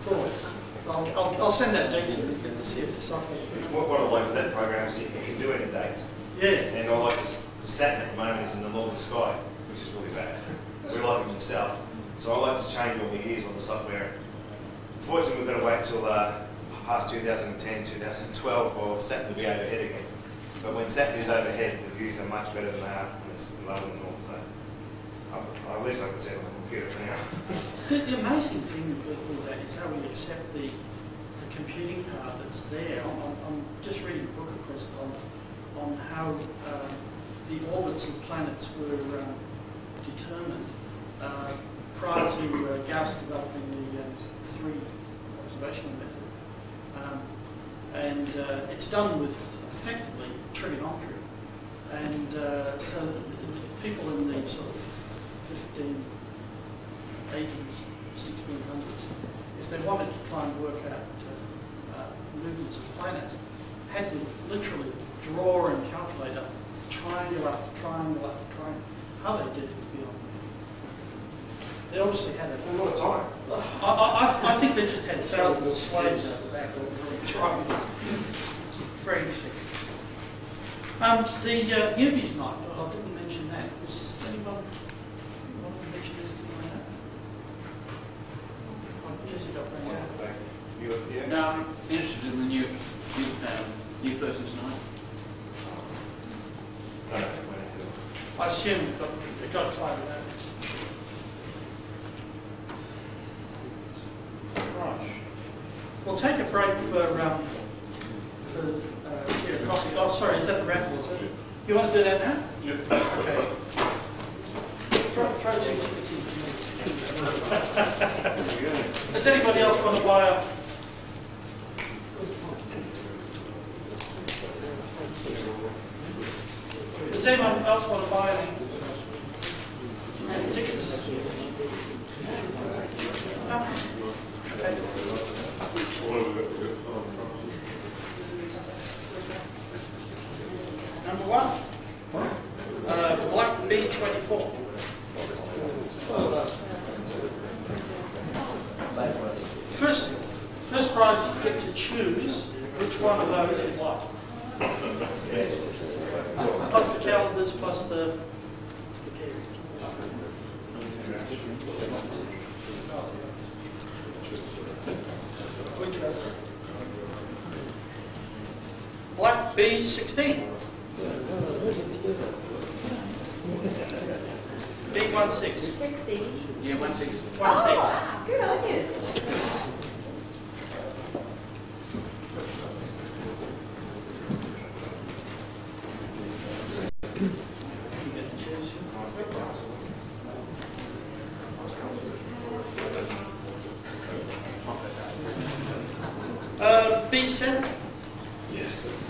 thought. I'll, I'll, I'll send that data to see if there's something. What, what I like with that program is you you can do any dates. Yeah, And I like this, Saturn at the moment is in the northern sky, which is really bad. We like it in the south. So I like this change all the years on the software. Unfortunately, we've got to wait till uh, past 2010, 2012 for Saturn to be overhead again. But when Saturn is overhead, the views are much better than they are when it's low the north. So I- at least I can see it on the computer for now. the, the amazing thing with, with that is how we accept the, the computing part that's there. I'm, I'm, I'm just reading a book, of course, on, on how um, the orbits of planets were um, determined uh, prior to uh, Gauss developing the um, three observational method. Um, and uh, it's done with effectively trigonometry. And uh, so people in the sort of 15, 80s, 1600s, if they wanted to try and work out uh, uh, movements of planets, had to literally draw and calculate a triangle after triangle after triangle. How they did it. They obviously had a A lot of time. I, I, I- I think they just had thousands of slaves out the back all drawing triangles. Very interesting. Um, the uh, Unis night, I didn't mention that. Was anyone want to mention anything like that? I guess it got brought up. You, yeah? No, I'm interested in the new, new, um, new person's night. No, no, no. I assume it got, it got clouded out. Right. We'll take a break for, um, for, uh, tea or coffee. Oh, sorry, is that the raffle, is it? You want to do that now? Yep. Okay. Throw, throw two tickets in. Does anybody else want to buy a? Does anyone else want to buy any, any tickets? No? Number one. Uh, Black B twenty-four. First, first prize, you get to choose which one of those you'd like. Plus the calendars, plus the. Which one? Black B sixteen. B one six. Sixty. Yeah, one six. Oh, one six. Oh, good on you. You 57? Yes.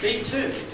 B2.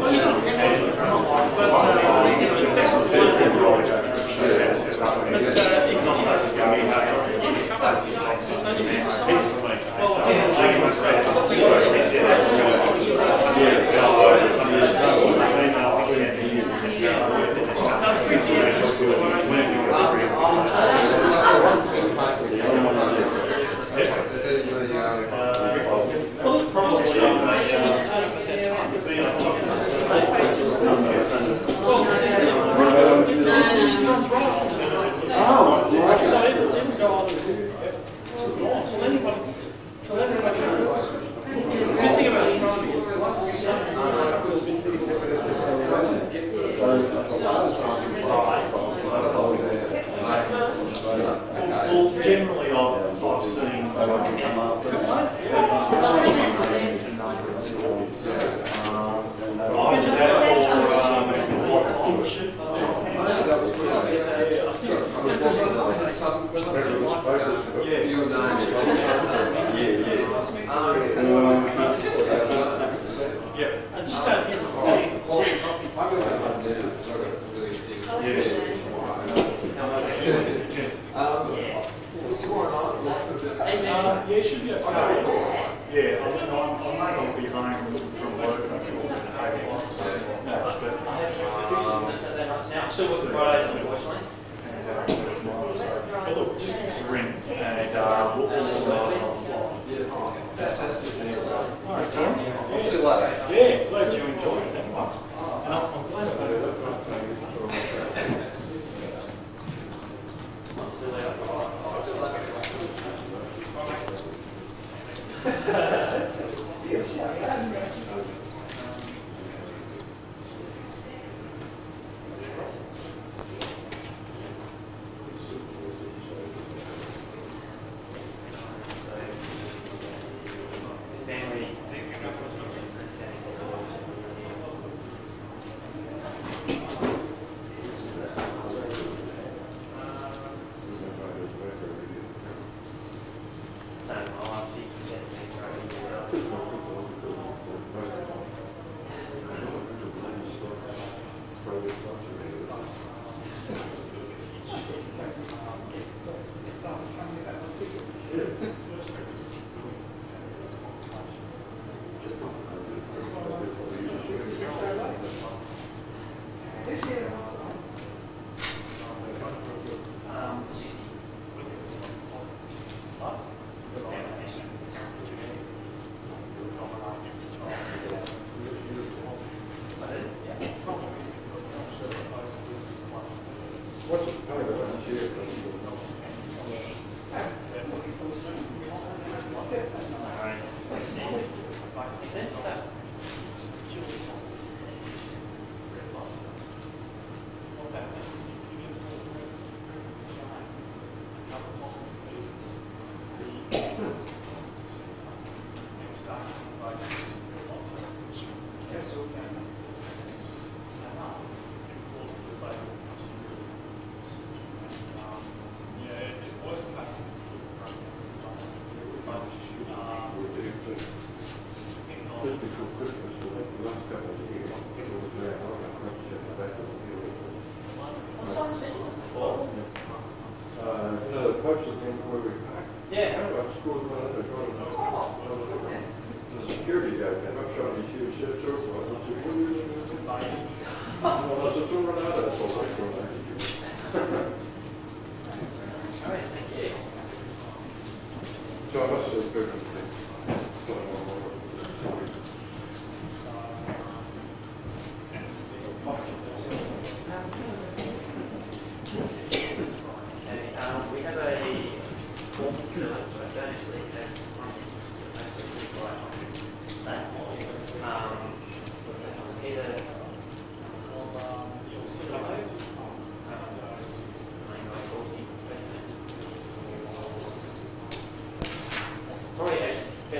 Well,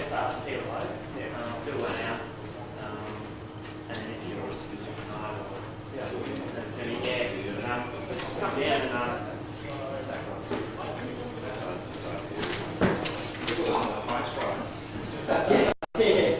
best ask Peter Lowe. Um, fill that out. Um, and then if you're tonight or, yeah, business attorney, yeah, um, come down and, um, Yeah.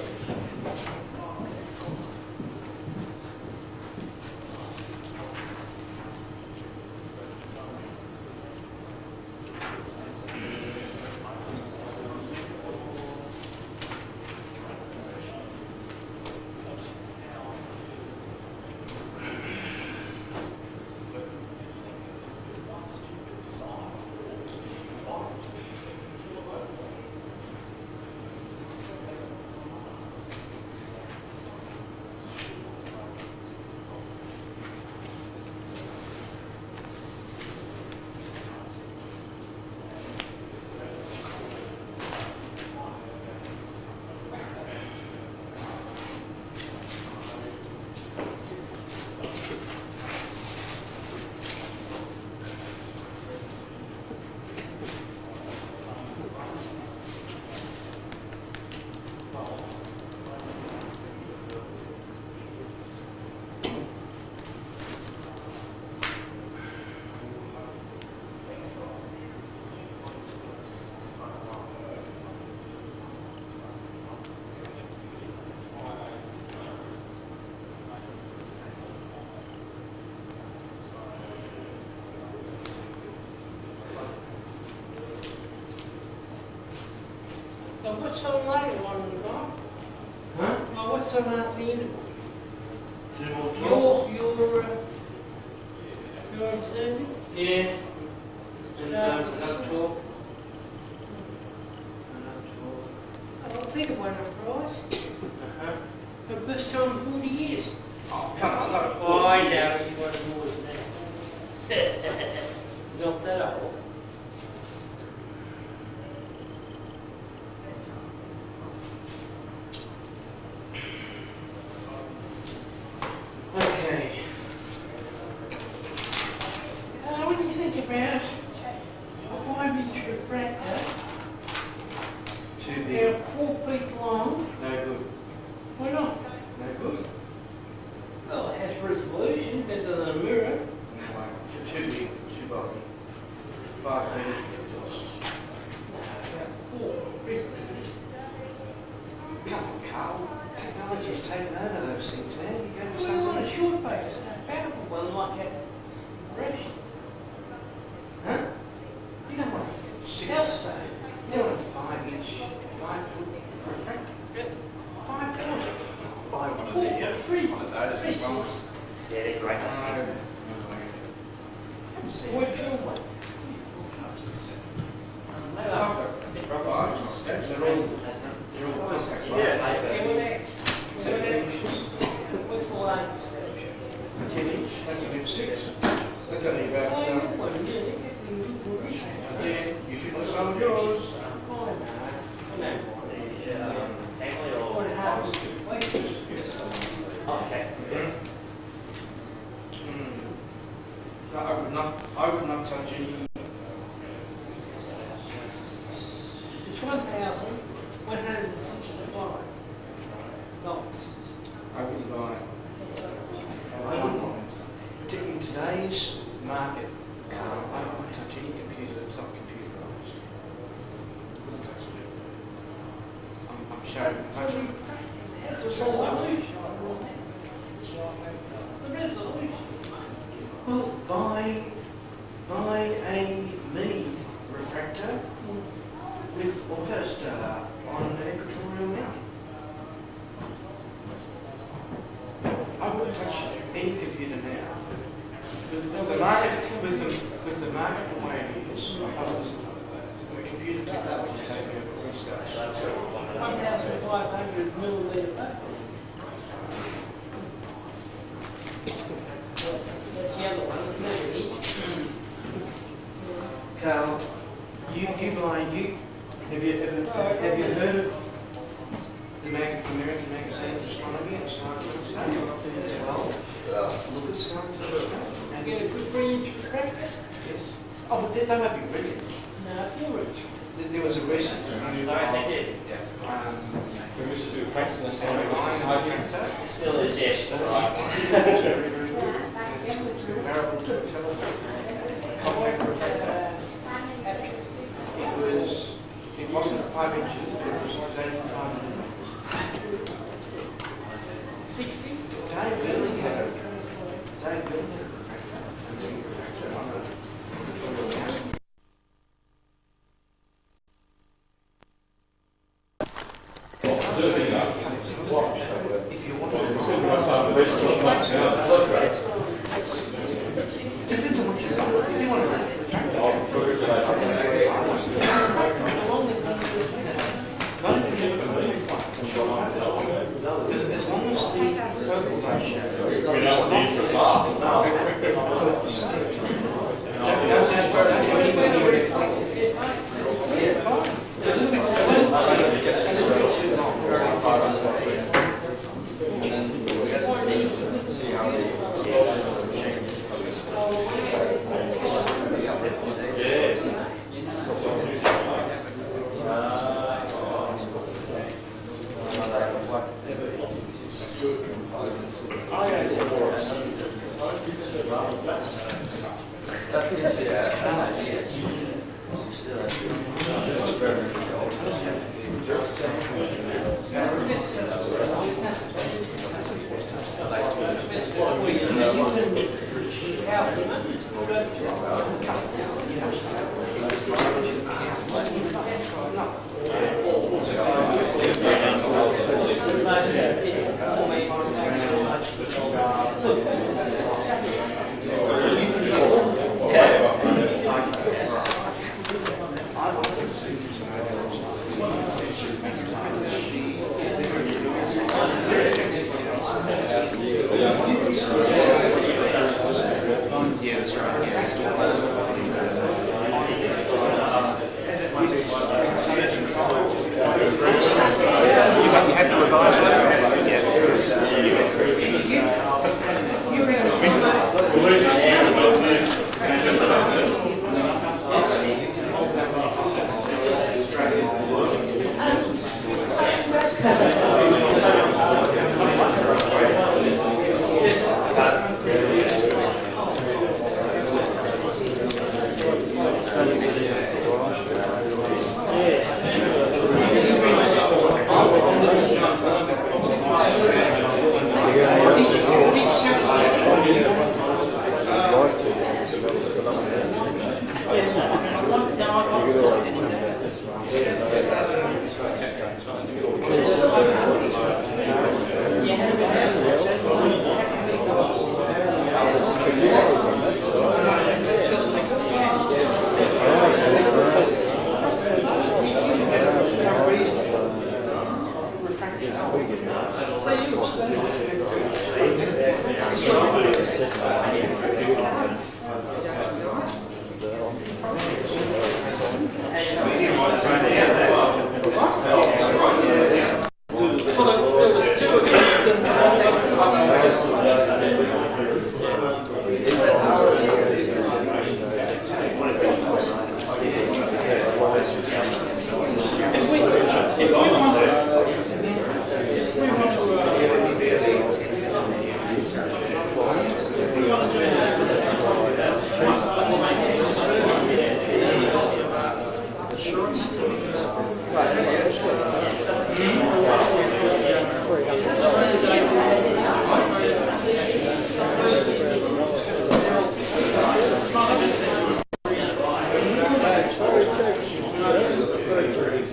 So what's so late on the car? Huh? Oh, what's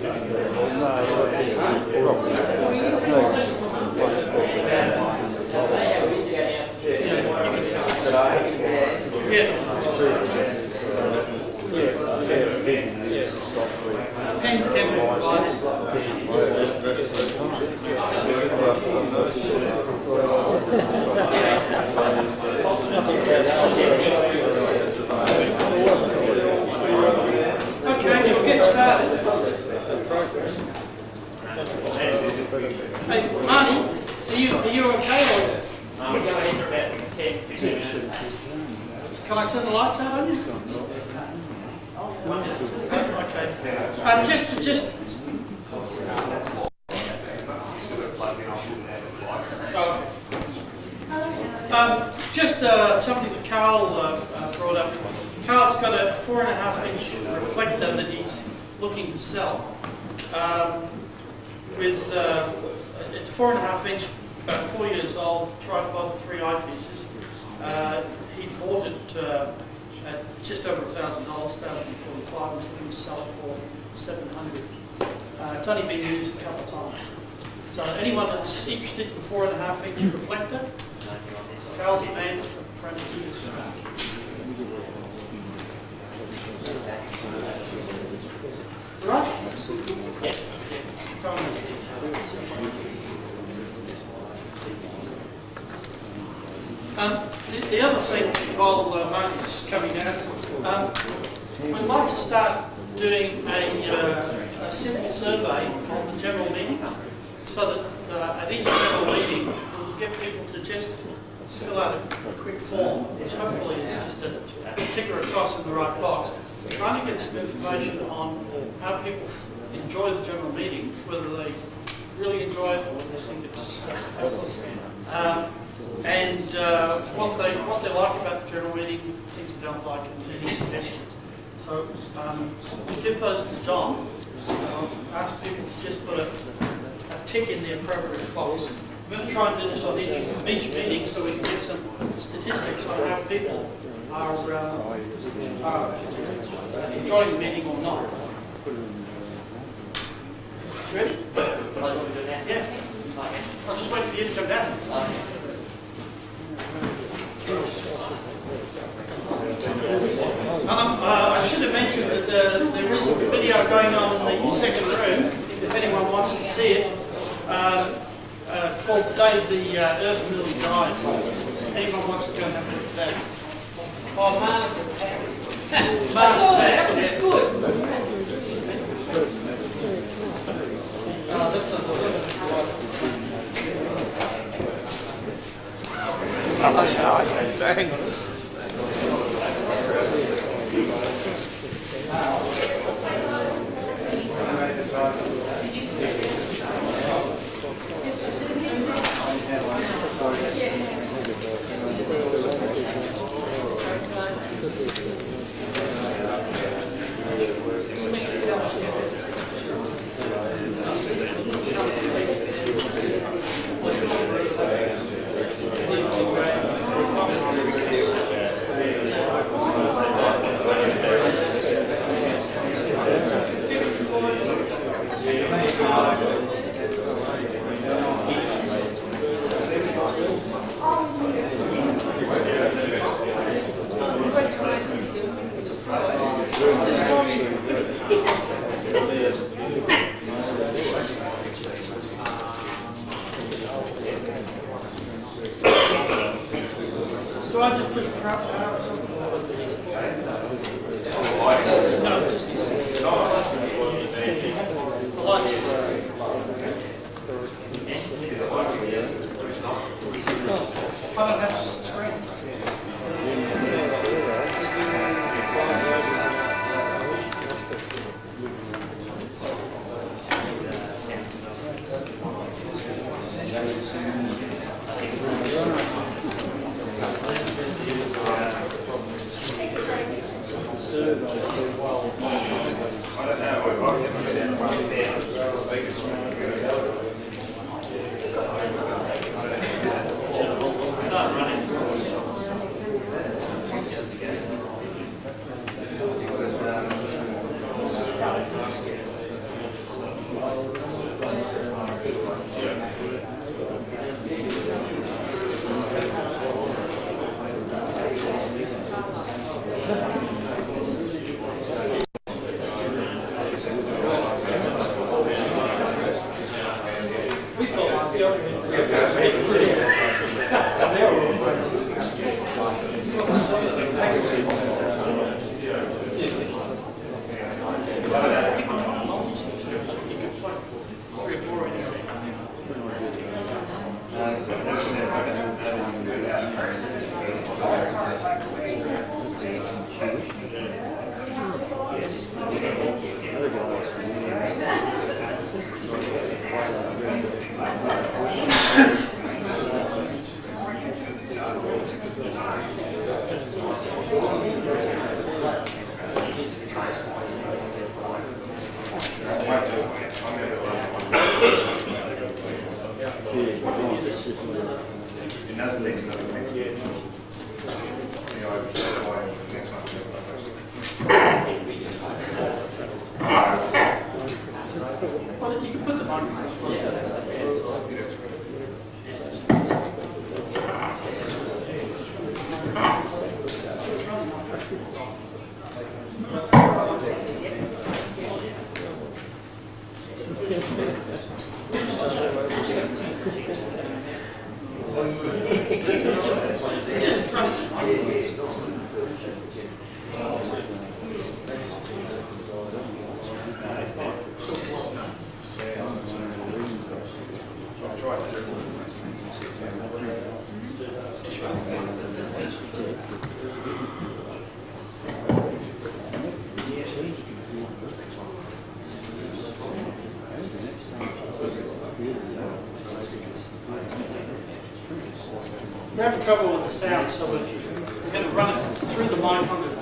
よろしくお願いします。It's only been used a couple of times. So anyone that's interested in four and a half inch reflector, Carl's the man. Right? On. Um, the, the other thing, while uh, is coming out, um, we'd like to start doing a, uh, a simple survey on the general meetings, so that uh, at each general meeting, we'll get people to just fill out a, a quick form, which hopefully is just a ticker across in the right box, trying to get some information on how people enjoy the general meeting, whether they really enjoy it or they think it's uh. Um, and uh, what they what they like about the general meeting, things they don't like, and any suggestions. So um, we'll give those to John. Uh, ask people to just put a, a tick in the appropriate box. We're going to try and do this on each, each meeting so we can get some statistics on how people are, uh, are enjoying the meeting or not. Ready? Yeah. I'll just wait for you to come down. Um, uh, I should have mentioned that uh, there is a video going on in the second room, if anyone wants to see it, uh, uh, called Dave the uh, Earth Mill Drive. Anyone wants to go and have a look at that? Oh, Mars <laughs> Attacks. Mars Attacks, yeah. Good. Uh, that's a- So We We're having trouble with the sound, so we're we're going to run it through the mic onto the...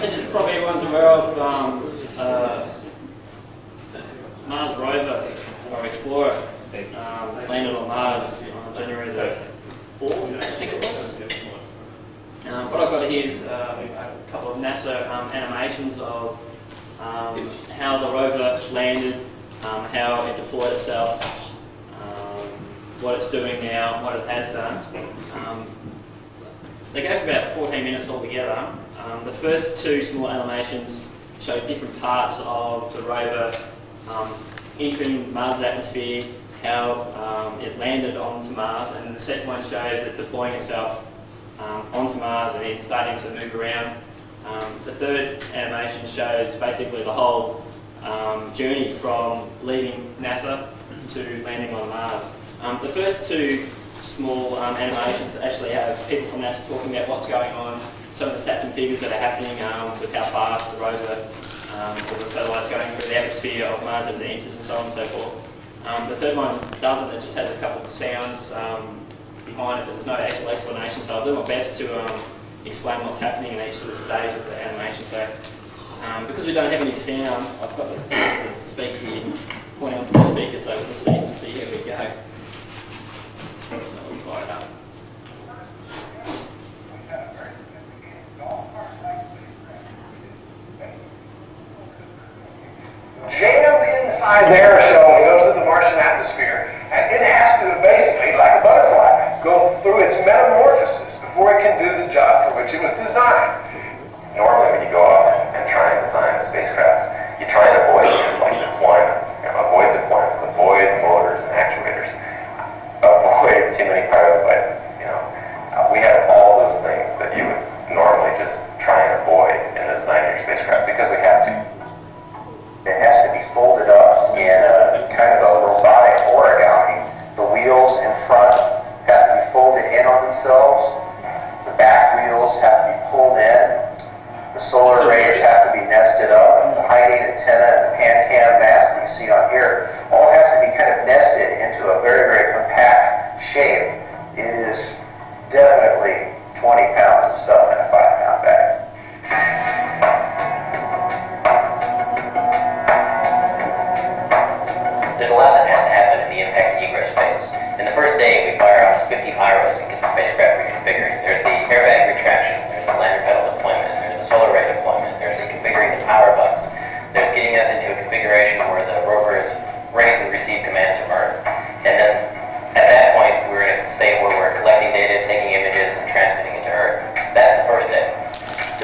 As probably everyone's aware of, um, uh, Mars rover or Explorer um, landed on Mars on January the 4th, I think it was. Um, what I've got here is uh, a couple of NASA um, animations of um, how the rover landed, um, how it deployed itself, um, what it's doing now, what it has done. Um, they go for about 14 minutes altogether. Um, the first two small animations show different parts of the rover um, entering Mars' atmosphere, how um, it landed onto Mars, and the second one shows it deploying itself um, onto Mars and then starting to move around. Um, the third animation shows basically the whole um, journey from leaving NASA to landing on Mars. Um, the first two small um, animations actually have people from NASA talking about what's going on, some of the stats and figures that are happening um, with how fast the rover um, or the satellite's going through the atmosphere of Mars as it enters and so on and so forth. Um, the third one doesn't, it just has a couple of sounds um, behind it, but there's no actual explanation, so I'll do my best to um, explain what's happening in each sort of stage of the animation. So, um, because we don't have any sound, I've got the, the speaker here pointing onto the speaker so we can see, see here we go. So we'll fire it up. jammed inside there so goes atmosphere. And it has to basically, like a butterfly, go through its metamorphosis before it can do the job for which it was designed. Normally when you go off and try and design a spacecraft, you try and avoid things like deployments. You know, avoid deployments, avoid motors and actuators, avoid too many power devices. You know, uh, we have all those things that you would normally just try and avoid in the design of your spacecraft because we have to. It has to be folded up in a kind of a wheels in front have to be folded in on themselves. The back wheels have to be pulled in. The solar arrays have to be nested up. The high gain antenna and the pan cam mast that you see on here all has to be kind of nested into a very, very compact shape. It is definitely 20 pounds of stuff in a five configuration where the rover is ready to receive commands from Earth. And then at that point, we're in a state where we're collecting data, taking images, and transmitting it to Earth. That's the first day.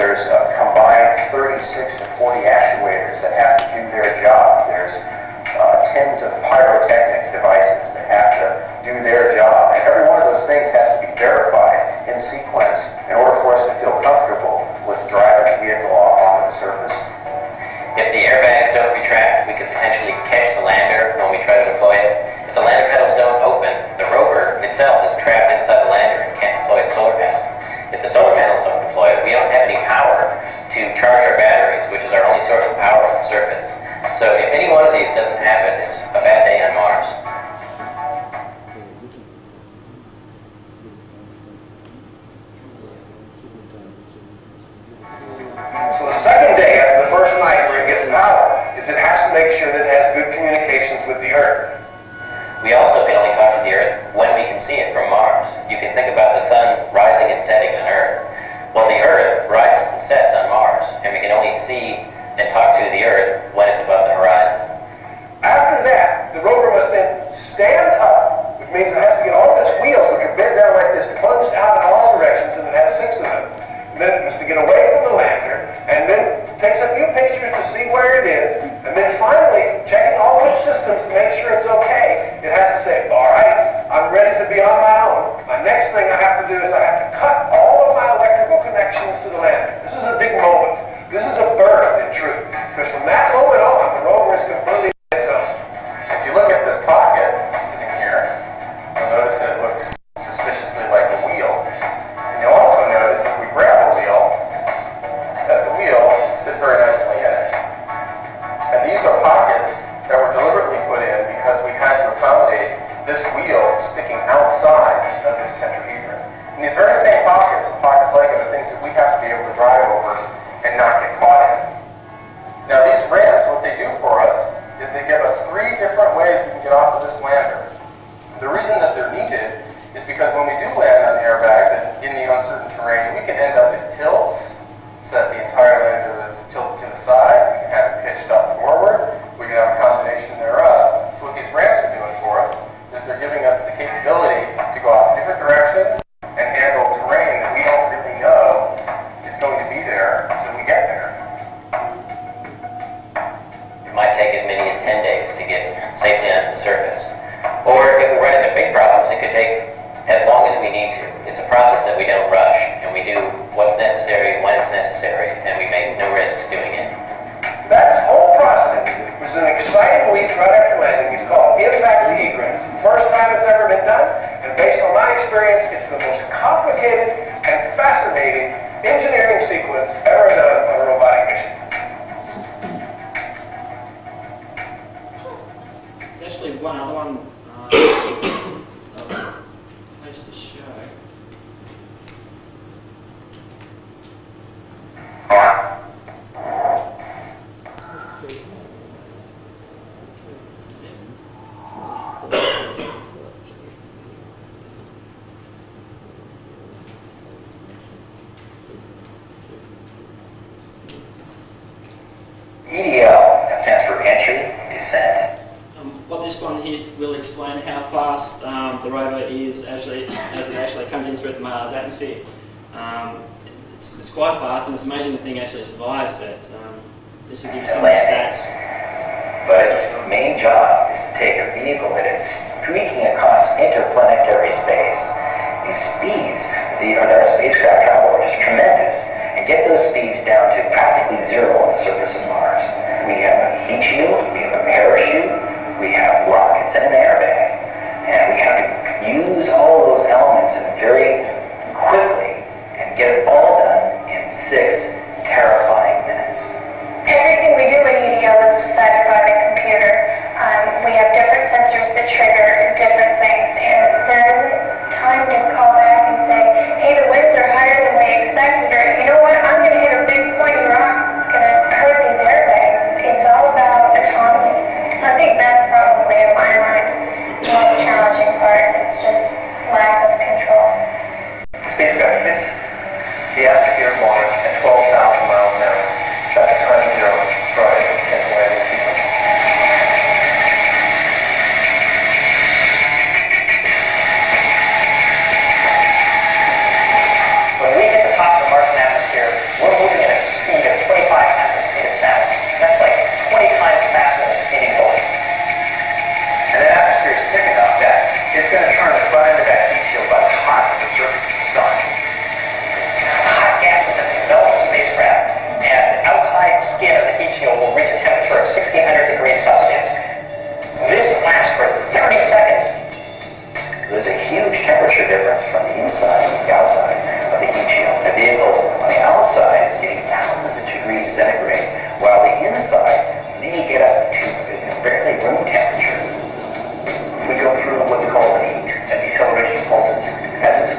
There's a combined 36 to 40 actuators that have to do their job. There's uh, tens of pyrotechnic devices that have to do their job. And every one of those things has to be verified in sequence in order for us to feel comfortable with driving the vehicle off onto the surface the airbags don't retract, we could potentially catch the lander when we try to deploy it. If the lander petals don't open, the rover itself is trapped inside the lander and can't deploy its solar panels. If the solar panels don't deploy we don't have any power to charge our batteries, which is our only source of power on the surface. So if any one of these doesn't happen, it's a bad day on Mars. here will explain how fast um, the rover is actually, as it actually comes in through the Mars atmosphere. Um, it's, it's, quite fast and it's amazing the thing actually survives, but um, this will give you some of the stats. But its main job is to take a vehicle that is streaking across interplanetary space. These speeds the, that our spacecraft travel is tremendous, and get those speeds down to practically zero on the surface of Mars. We have a heat shield, we have a parachute, we have rockets. It's in an airbag. And we have to use all those elements and very quickly and get it all done in six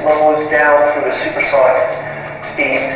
Slows down through the supersonic speeds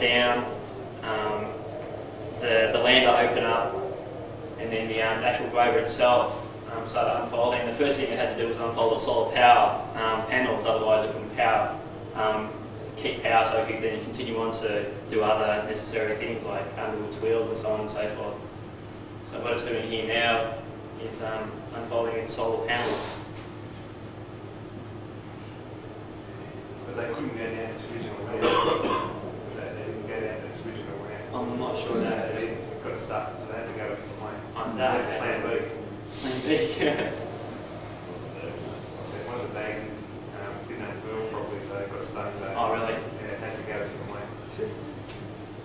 down, um, the, the lander opened up, and then the um, actual rover itself um, started unfolding. The first thing it had to do was unfold the solar power um, panels, otherwise it couldn't power, um, keep power so it could then continue on to do other necessary things like Underwood's wheels and so on and so forth. So what it's doing here now is um, unfolding its solar panels. But they couldn't go down its original route. They they didn't go down its I'm not sure that. they got stuck, so they had to go a different way. On that. to Plan B. Plan B. <laughs> One of the bags um, didn't unfurl properly, so they got stuck, so. Oh, really? Yeah, had to go a different way.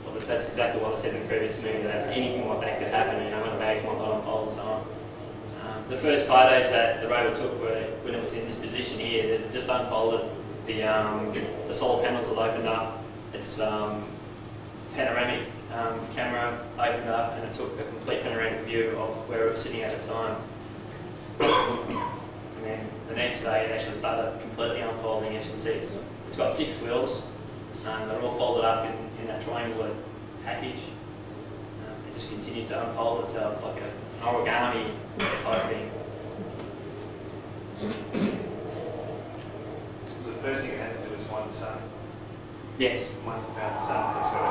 Well, that's exactly what I said in the previous movie, that anything like that could happen, you know, when the bags might not unfold and so on. Um, the first photos that the rover took were when it was in this position here, it just unfolded, the, um, the solar panels had opened up, its um, panoramic um, camera opened up and it took a complete panoramic view of where it was sitting at the time. <coughs> And then the next day it actually started completely unfolding, as you can see it's, it's got six wheels, um, they're all folded up in, in that triangular package. Um, it just continued to unfold itself like a, an origami type thing. The first thing it had to do was find the sun. Yes. It found the sun, it's got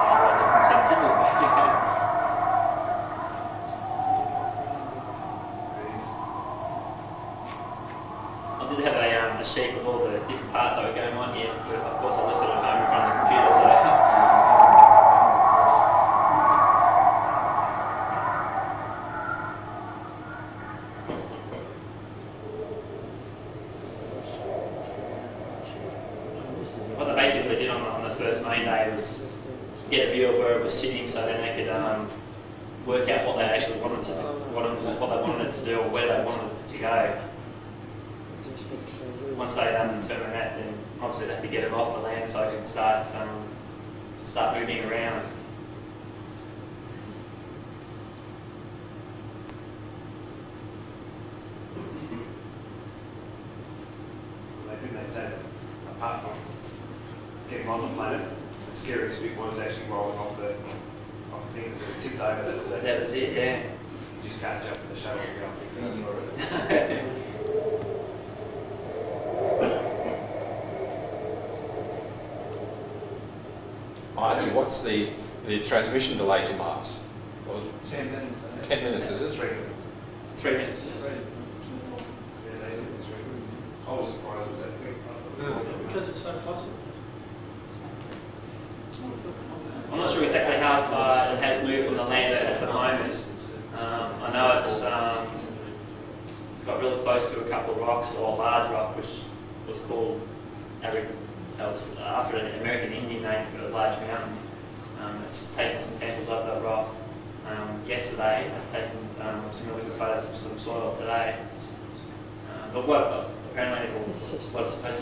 otherwise it can send signals back. I did have a, um, a sheet with all the different parts that were going on here, but of course I left it at home in front of the computer, so. What they basically did on the, on the first main day was get a view of where it was sitting so then they could um, work out what they actually wanted to do, what, it, what they wanted it to do or where they wanted it to go. Once they um, determined that, then obviously they had to get it off the land so it could start um, start moving around. They didn't they say that apart from getting on the planet, the scariest bit was actually rolling off the off the thing that tipped over. That was it. That was it, yeah. You just can't jump in the shuttle and go and fix it. Mm-hmm. <laughs> Marty, what's the, the transmission delay to Mars? What was it? Ten minutes. Ten minutes, is it? Three minutes. Three minutes. Yeah, they said it was three minutes. I was surprised it was that quick. Because it's so close. I'm not sure exactly how far it has moved from the lander at the moment. Um, I know it's um, got really close to a couple of rocks, or a large rock, which was called, Abri- that was after an American Indian name for a large mountain. Um, it's taken some samples of that rock um, yesterday. It's taken um, some really good photos of some soil today. Uh, but what apparently it was,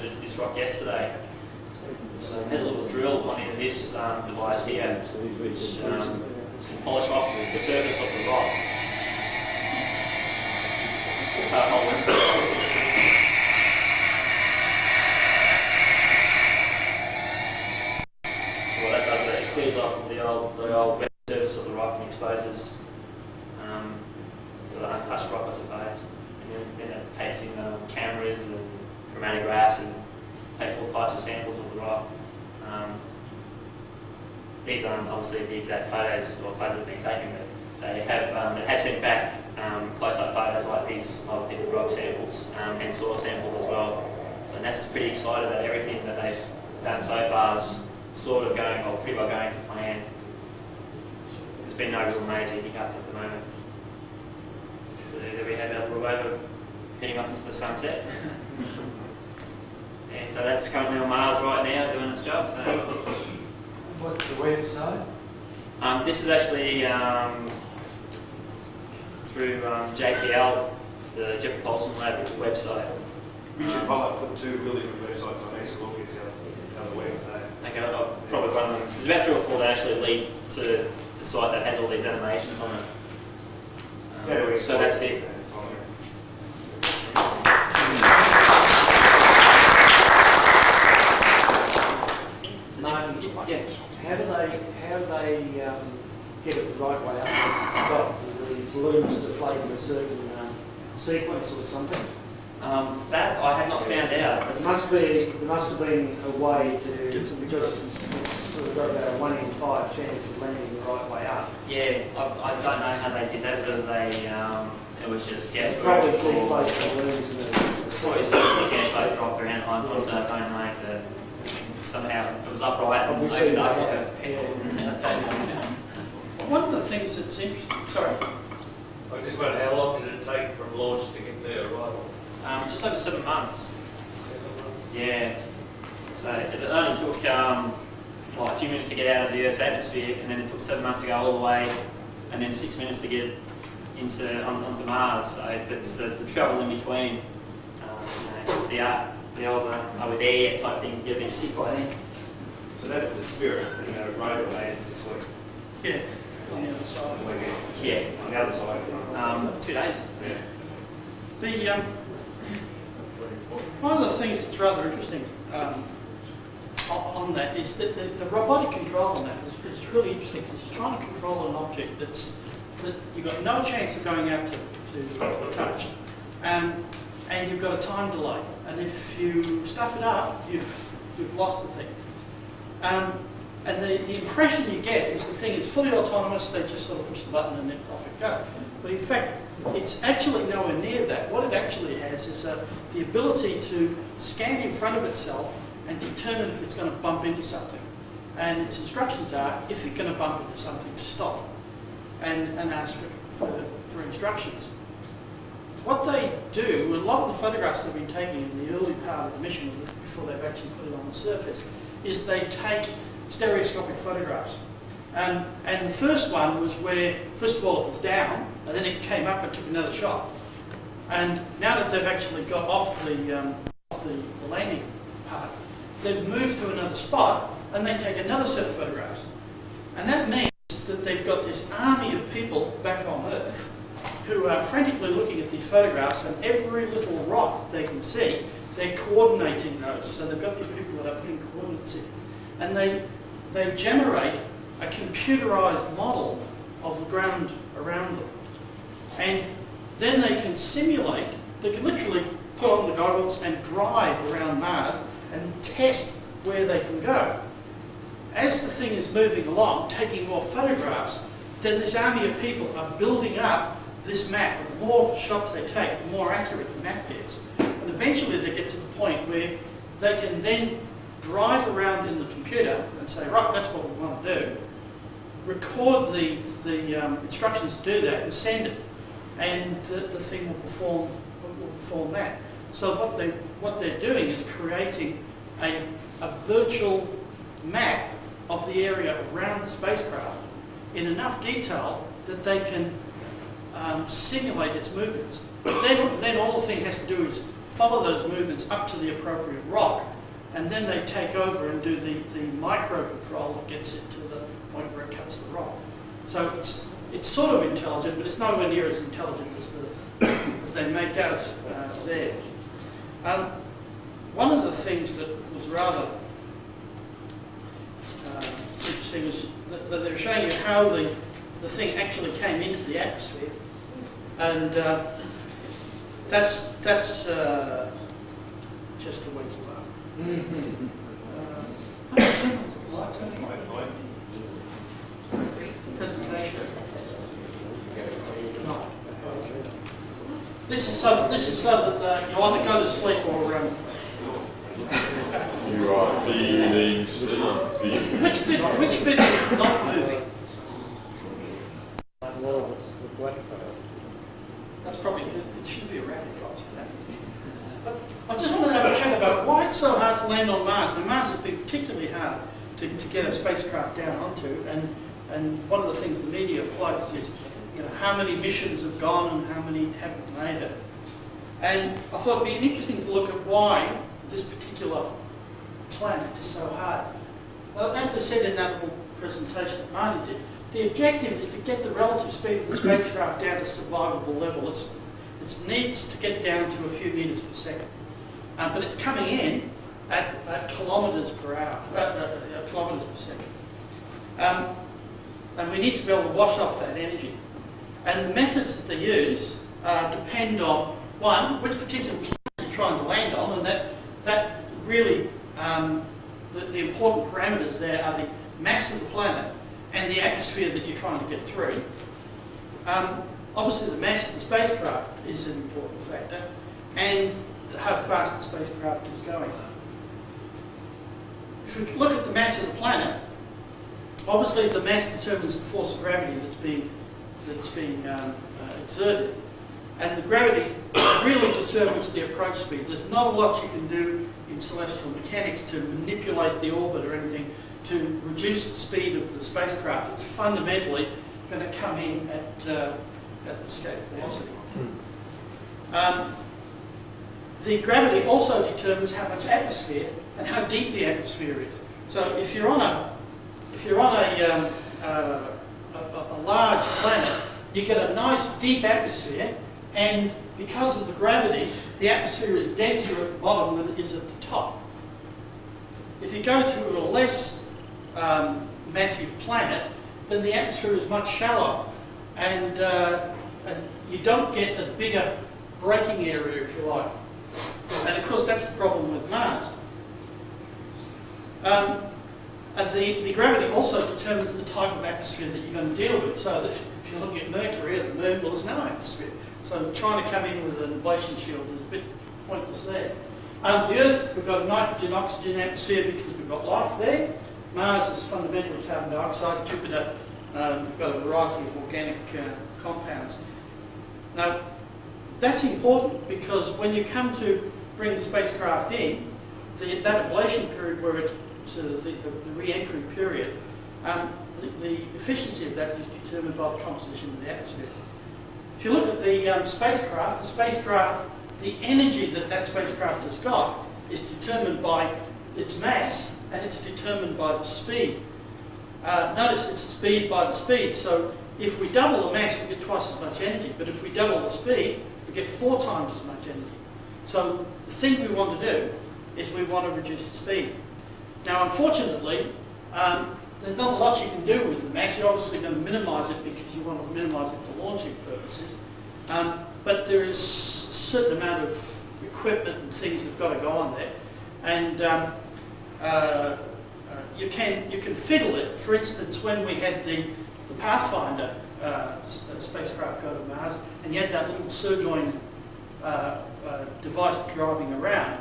to this rock yesterday so has a little drill on into this um, device here, which um, can polish off the surface of the rock. Cut a hole into it. So what that does is it clears off the old, the old wet surface of the rock and exposes um, sort of untouched rock, I suppose. And then, then it takes in um, cameras and chromatographs and takes all types of samples of the rock. Um, these aren't obviously the exact photos or photos that have been taken, but they have, um, it has sent back um, close-up photos like these of different rock samples um, and soil samples as well. So NASA's pretty excited that everything that they've done so far is sort of going, or pretty well going to plan. There's been no real major hiccups at the moment. So there we have our rover heading off into the sunset. <laughs> Yeah, so that's currently on Mars right now doing its job. So What's the website? Um, this is actually um, through um, JPL, the Jet Propulsion Lab website. Richard Pollard put two really good websites on Wilkins the other, the other so. Okay, I'll probably run them. There's about three or four that actually lead to the site that has all these animations on it. Um, Yeah, we so that's it. Martin, yeah, how do they, how do they um, get it the right way up once it's stopped? Do these balloons deflate in a certain um, sequence or something? Um, that I have not found out. There must be, there must have been a way to just sort of got about a one in five chance of landing the right way up. Yeah, I, I don't know how they did that, whether they, um, it was just It's guesswork probably or... deflate the balloons in a... Probably supposed to guess they dropped around high points, so I don't know that somehow it was upright and Obviously, opened up like yeah. a One of the things that's interesting, sorry, I just wondered, how long did it take from launch to get there arrival? Um, just over seven months. Yeah. So it only took um, what, a few minutes to get out of the Earth's atmosphere, and then it took seven months to go all the way, and then six minutes to get into onto, onto Mars. So it's the, the travel in between. Um, you know, the art, the old uh, are we there yet type thing. You've been sick by then. So that is the spirit, you know, rover lands this week. yeah, on the other side. Yeah. On the other side. Um, two days. Yeah. The, um, one of the things that's rather interesting um, on that is that the, the robotic control on that is, is really interesting because it's trying to control an object that's that you've got no chance of going out to, to touch, um, and you've got a time delay. And if you stuff it up, you've you've lost the thing. Um, and the, the impression you get is the thing is fully autonomous, they just sort of push the button and then off it goes. But in fact, it's actually nowhere near that. What it actually has is uh, the ability to scan in front of itself and determine if it's going to bump into something. And its instructions are, if you're going to bump into something, stop. And, and ask for, for, for instructions. What they do, a lot of the photographs they've been taking in the early part of the mission, before they've actually put it on the surface, is they take stereoscopic photographs. Um, and the first one was where, first of all, it was down, and then it came up and took another shot. And now that they've actually got off the, um, off the, the landing part, they've moved to another spot, and they take another set of photographs. And that means that they've got this army of people back on Earth who are frantically looking at these photographs, and every little rock they can see, they're coordinating those. So they've got these people that are putting coordinates in. And they, they generate a computerized model of the ground around them. And then they can simulate, they can literally put on the goggles and drive around Mars and test where they can go. As the thing is moving along, taking more photographs, then this army of people are building up this map. The more shots they take, the more accurate the map gets. And eventually they get to the point where they can then drive around in the computer and say, right, that's what we want to do. Record the, the um, instructions to do that and send it. And the, the thing will perform, will perform that. So what, they, what they're doing is creating a, a virtual map of the area around the spacecraft in enough detail that they can um, simulate its movements. Then, then all the thing has to do is follow those movements up to the appropriate rock, and then they take over and do the, the micro control that gets it to the point where it cuts the rock. So it's, it's sort of intelligent, but it's nowhere near as intelligent as, the, as they make out uh, there. Um, one of the things that was rather uh, interesting was that, that they were showing you how the, the thing actually came into the atmosphere. And uh, that's, that's uh, just a week's away. Presentation. No. This is so. This is so that uh, you either go to sleep or. Um, You are feeling sleepy. which bit? Which bit not moving? That's probably. It should be a rapid cost for that. But I just want to have a chat about why it's so hard to land on Mars. Now, Mars has been particularly hard to, to get a spacecraft down onto, and and one of the things the media quotes is, you know, how many missions have gone and how many haven't made it. And I thought it'd be interesting to look at why this particular planet is so hard. Well, as they said in that little presentation that Marty did, the objective is to get the relative speed of the spacecraft down to survivable level. It's, it needs to get down to a few metres per second. Um, but it's coming in at, at kilometres per hour, uh, uh, uh, kilometres per second. Um, and we need to be able to wash off that energy. And the methods that they use uh, depend on, one, which particular planet you're trying to land on, and that, that really, um, the, the important parameters there are the mass of the planet and the atmosphere that you're trying to get through. Um, obviously, the mass of the spacecraft is an important factor, and how fast the spacecraft is going. If we look at the mass of the planet, obviously the mass determines the force of gravity that's being, that's being um, uh, exerted. And the gravity really determines the approach speed. There's not a lot you can do in celestial mechanics to manipulate the orbit or anything to reduce the speed of the spacecraft. It's fundamentally going to come in at, uh, at the escape velocity. Um, the gravity also determines how much atmosphere and how deep the atmosphere is. So if you're on a if you're on a, um, uh, a, a large planet, you get a nice deep atmosphere, and because of the gravity, the atmosphere is denser at the bottom than it is at the top. If you go to a less um, massive planet, then the atmosphere is much shallower, and, uh, and you don't get as big a braking area, if you like. And of course, that's the problem with Mars. Um, and the, the gravity also determines the type of atmosphere that you're going to deal with. So that if you look at Mercury the Moon, well, there's no atmosphere. So trying to come in with an ablation shield is a bit pointless there. Um, the Earth, we've got a nitrogen oxygen atmosphere because we've got life there. Mars is fundamentally carbon dioxide. Jupiter, um, we've got a variety of organic uh, compounds. Now, that's important because when you come to bring the spacecraft in, the, that ablation period where it's of the, the, the re-entry period, um, the, the, efficiency of that is determined by the composition of the atmosphere. If you look at the um, spacecraft, the spacecraft, the energy that that spacecraft has got is determined by its mass and it's determined by the speed. Uh, notice it's speed by the speed, so if we double the mass, we get twice as much energy, but if we double the speed, we get four times as much energy. So the thing we want to do is we want to reduce the speed. Now, unfortunately, um, there's not a lot you can do with the mass. You're obviously going to minimise it because you want to minimise it for launching purposes. Um, but there is a certain amount of equipment and things that have got to go on there. And um, uh, uh, you can you can fiddle it. For instance, when we had the, the Pathfinder uh, spacecraft go to Mars, and you had that little uh, device driving around,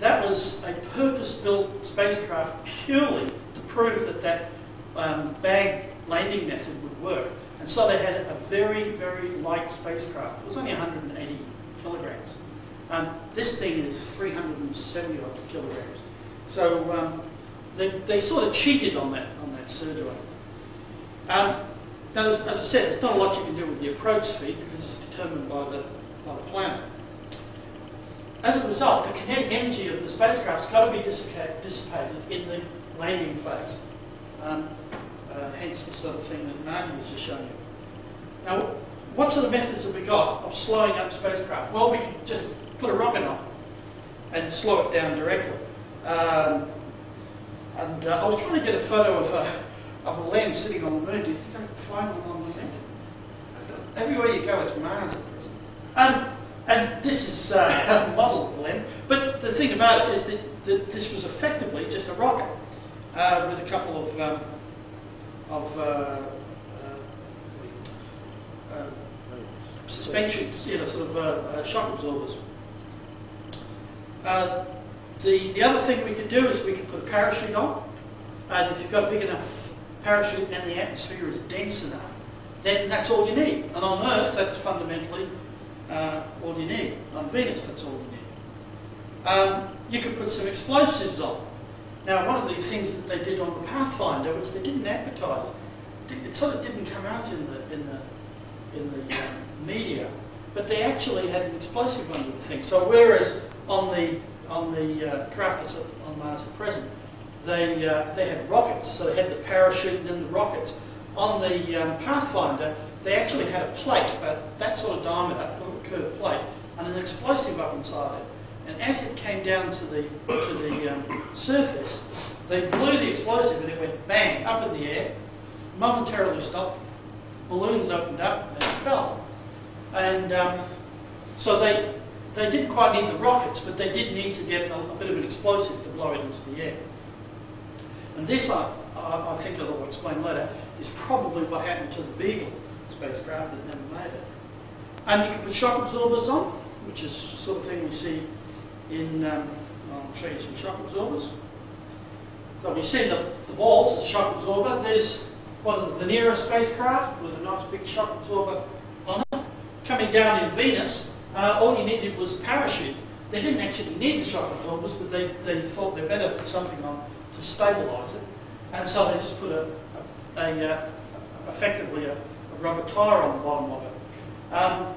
that was a purpose-built spacecraft purely to prove that that um, bag landing method would work. And so they had a very, very light spacecraft. It was only 180 kilograms. Um, this thing is 370 odd kilograms. So um, they, they sort of cheated on that on that Surgeon. Um, now, as, as I said, there's not a lot you can do with the approach speed because it's determined by the, by the planet. As a result, the kinetic energy of the spacecraft's got to be dissipated in the landing phase. Um, uh, hence the sort of thing that Marty was just showing you. Now, what sort of methods have we got of slowing up spacecraft? Well, we can just put a rocket on and slow it down directly. Um, and uh, I was trying to get a photo of a, of a LEM sitting on the moon. Do you think I could find one on the moon? Everywhere you go, it's Mars at present. Um, and this is uh, a model of LEM. But the thing about it is that, that this was effectively just a rocket uh, with a couple of, um, of uh, uh, uh suspensions, you know, sort of uh, shock absorbers. The, the other thing we could do is we could put a parachute on. And if you've got a big enough parachute and the atmosphere is dense enough, then that's all you need. And on Earth, that's fundamentally uh, all you need. On Venus, that's all you need. Um, you could put some explosives on. Now, one of the things that they did on the Pathfinder was they didn't advertise. It sort of didn't come out in the in the in the um, media, but but they actually had an explosive under the thing. So whereas on the on the uh, craft that's on Mars at present, they uh, they had rockets, so they had the parachute and then the rockets. On the um, Pathfinder, they actually had a plate about that sort of diameter, a little curved plate, and an explosive up inside it. And as it came down to the to the um, surface, they blew the explosive and it went bang up in the air, momentarily stopped, balloons opened up and it fell. And um, so they they didn't quite need the rockets, but they did need to get a, a bit of an explosive to blow it into the air. And this, I, I, I think I'll explain later, is probably what happened to the Beagle spacecraft that never made it. And you can put shock absorbers on, which is the sort of thing we see in, um, I'll show you some shock absorbers. So see the, the balls a shock absorber. There's one of the Venera spacecraft with a nice big shock absorber on it. Coming down in Venus, uh, all you needed was a parachute. They didn't actually need the shock absorbers, but they, they thought they better put something on to stabilise it. And so they just put a, a, a uh, effectively a, a, rubber tyre on the bottom of it. Um,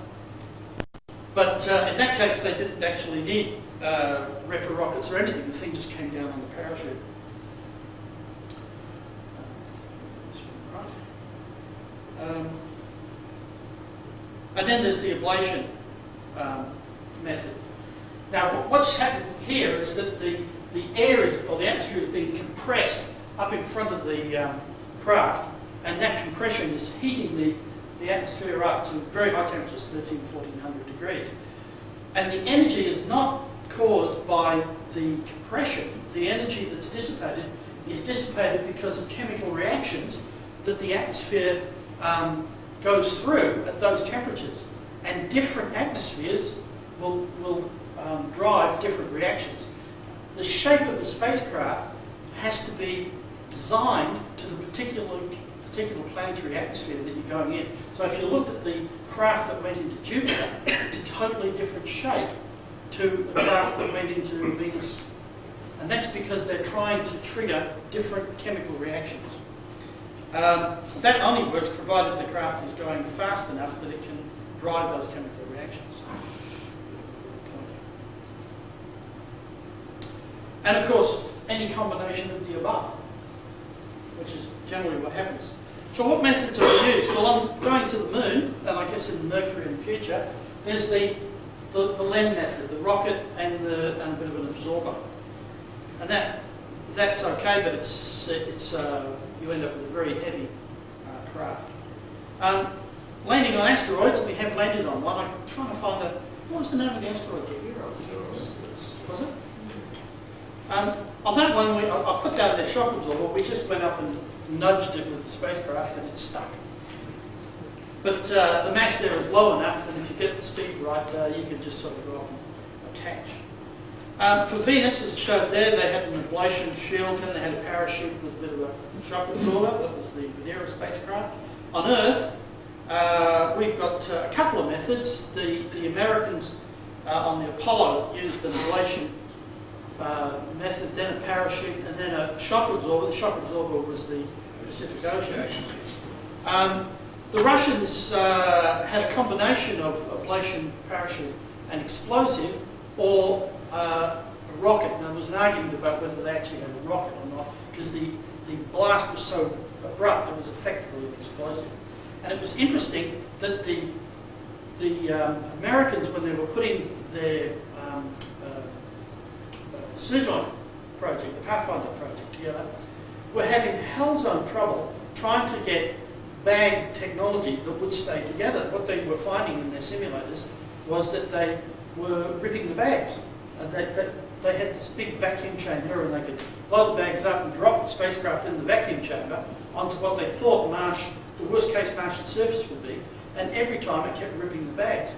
but uh, in that case, they didn't actually need uh, retro rockets or anything. The thing just came down on the parachute. Um, and then there's the ablation um, method. Now, what's happened here is that the, the air is, or the atmosphere is being compressed up in front of the um, craft, and that compression is heating the, the atmosphere up to very high temperatures, 13, 1400 degrees. And the energy is not caused by the compression. The energy that's dissipated is dissipated because of chemical reactions that the atmosphere um, goes through at those temperatures. And different atmospheres will, will um, drive different reactions. The shape of the spacecraft has to be designed to the particular, particular planetary atmosphere that you're going in. So if you looked at the craft that went into Jupiter, it's a totally different shape to the craft that went into Venus. And that's because they're trying to trigger different chemical reactions. Um, that only works provided the craft is going fast enough that it can drive those chemical reactions. And of course, any combination of the above, which is generally what happens. So what methods are we used? Well, I'm going to the moon, and I guess in Mercury in the future, there's the, the, the LEM method, the rocket and, the, and a bit of an absorber. And that that's okay, but it's, it's, uh, you end up with a very heavy uh, craft. Um, landing on asteroids, we have landed on one. I'm trying to find a, what was the name of the asteroid? Eros. Was it? Um, on that one, we, I, I put down the shock absorber. We just went up and nudged it with the spacecraft and it stuck. But uh, the mass there is low enough that if you get the speed right, uh, you can just sort of go up and attach. Um, for Venus, as it showed there, they had an ablation shield and they had a parachute with a bit of a shock absorber. That was the Venera spacecraft. On Earth, uh, we've got uh, a couple of methods. The, the Americans uh, on the Apollo used an ablation uh, method, then a parachute, and then a shock absorber. The shock absorber was the Pacific Ocean. Um, the Russians uh, had a combination of ablation, parachute, and explosive, or a rocket. Now, there was an argument about whether they actually had a rocket or not, because the, the blast was so abrupt, it was effectively an explosive. And it was interesting that the, the um, Americans, when they were putting their um, uh, Surgeon project, the Pathfinder project together, were having hell's own trouble trying to get bag technology that would stay together. What they were finding in their simulators was that they were ripping the bags. And they, they, they had this big vacuum chamber and they could blow the bags up and drop the spacecraft in the vacuum chamber onto what they thought Marsh, the worst case Martian surface would be. And every time it kept ripping the bags.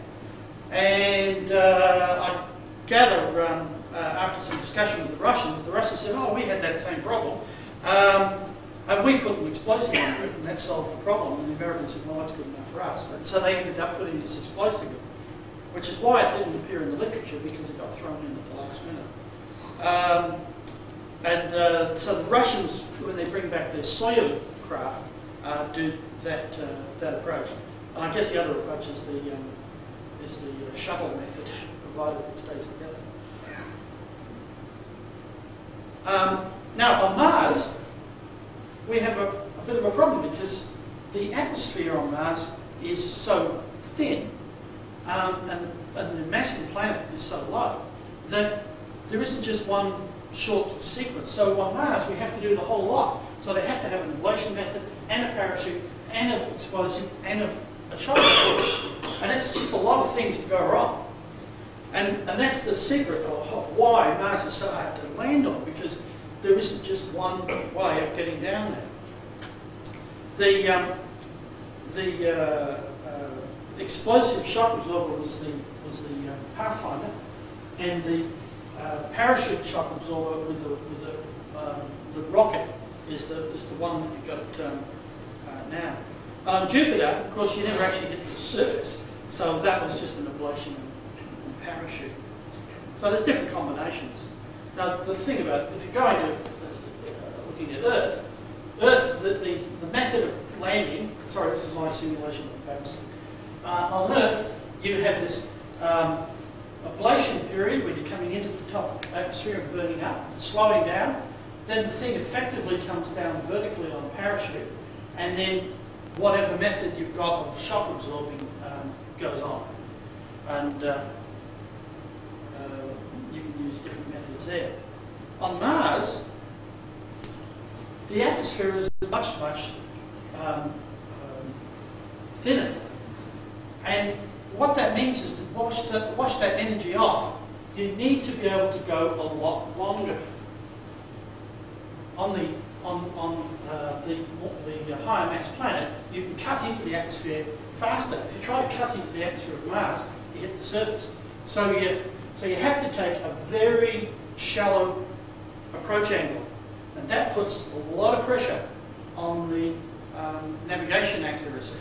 And uh, I gather um, uh, after some discussion with the Russians, the Russians said, oh, we had that same problem. Um, and we put an explosive on it and that solved the problem. And the Americans said, well, that's good enough for us. And so they ended up putting this explosive in which is why it didn't appear in the literature because it got thrown in at the last minute. Um, and uh, so the Russians, when they bring back their Soyuz craft, uh, do that uh, that approach. And I guess the other approach is the um, is the uh, shuttle method, provided it stays together. Um, now, on Mars, we have a, a bit of a problem because the atmosphere on Mars is so thin um, and, and the mass of the planet is so low that there isn't just one short sequence. So on Mars, we have to do the whole lot. So they have to have an ablation method and a parachute and an explosive and a, a shock absorber. And it's just a lot of things to go wrong. And, and that's the secret of, of why Mars is so hard to land on, because there isn't just one way of getting down there. The, um, the uh, uh, explosive shock absorber was the, was the uh, Pathfinder, and the uh, parachute shock absorber with the, with the, um, the rocket is the, is the one that you've got um, now. On Jupiter, of course, you never actually hit the surface, so that was just an ablation parachute. So there's different combinations. Now, the thing about, if you're going to, uh, looking at Earth, Earth, the, the, the method of landing, sorry, this is my simulation of bounce. Uh, on Earth, you have this um, ablation period where you're coming into the top atmosphere and burning up, slowing down. Then the thing effectively comes down vertically on a parachute, and then whatever method you've got of shock absorbing um, goes on. And uh, uh, you can use different methods there. On Mars, the atmosphere is much, much um, um, thinner. And what that means is to wash, that wash that energy off, you need to be able to go a lot longer. On the, on, on uh, the, the higher mass planet, you can cut into the atmosphere faster. If you try to cut into the atmosphere of Mars, you hit the surface. So you, so you have to take a very shallow approach angle. And that puts a lot of pressure on the um, navigation accuracy.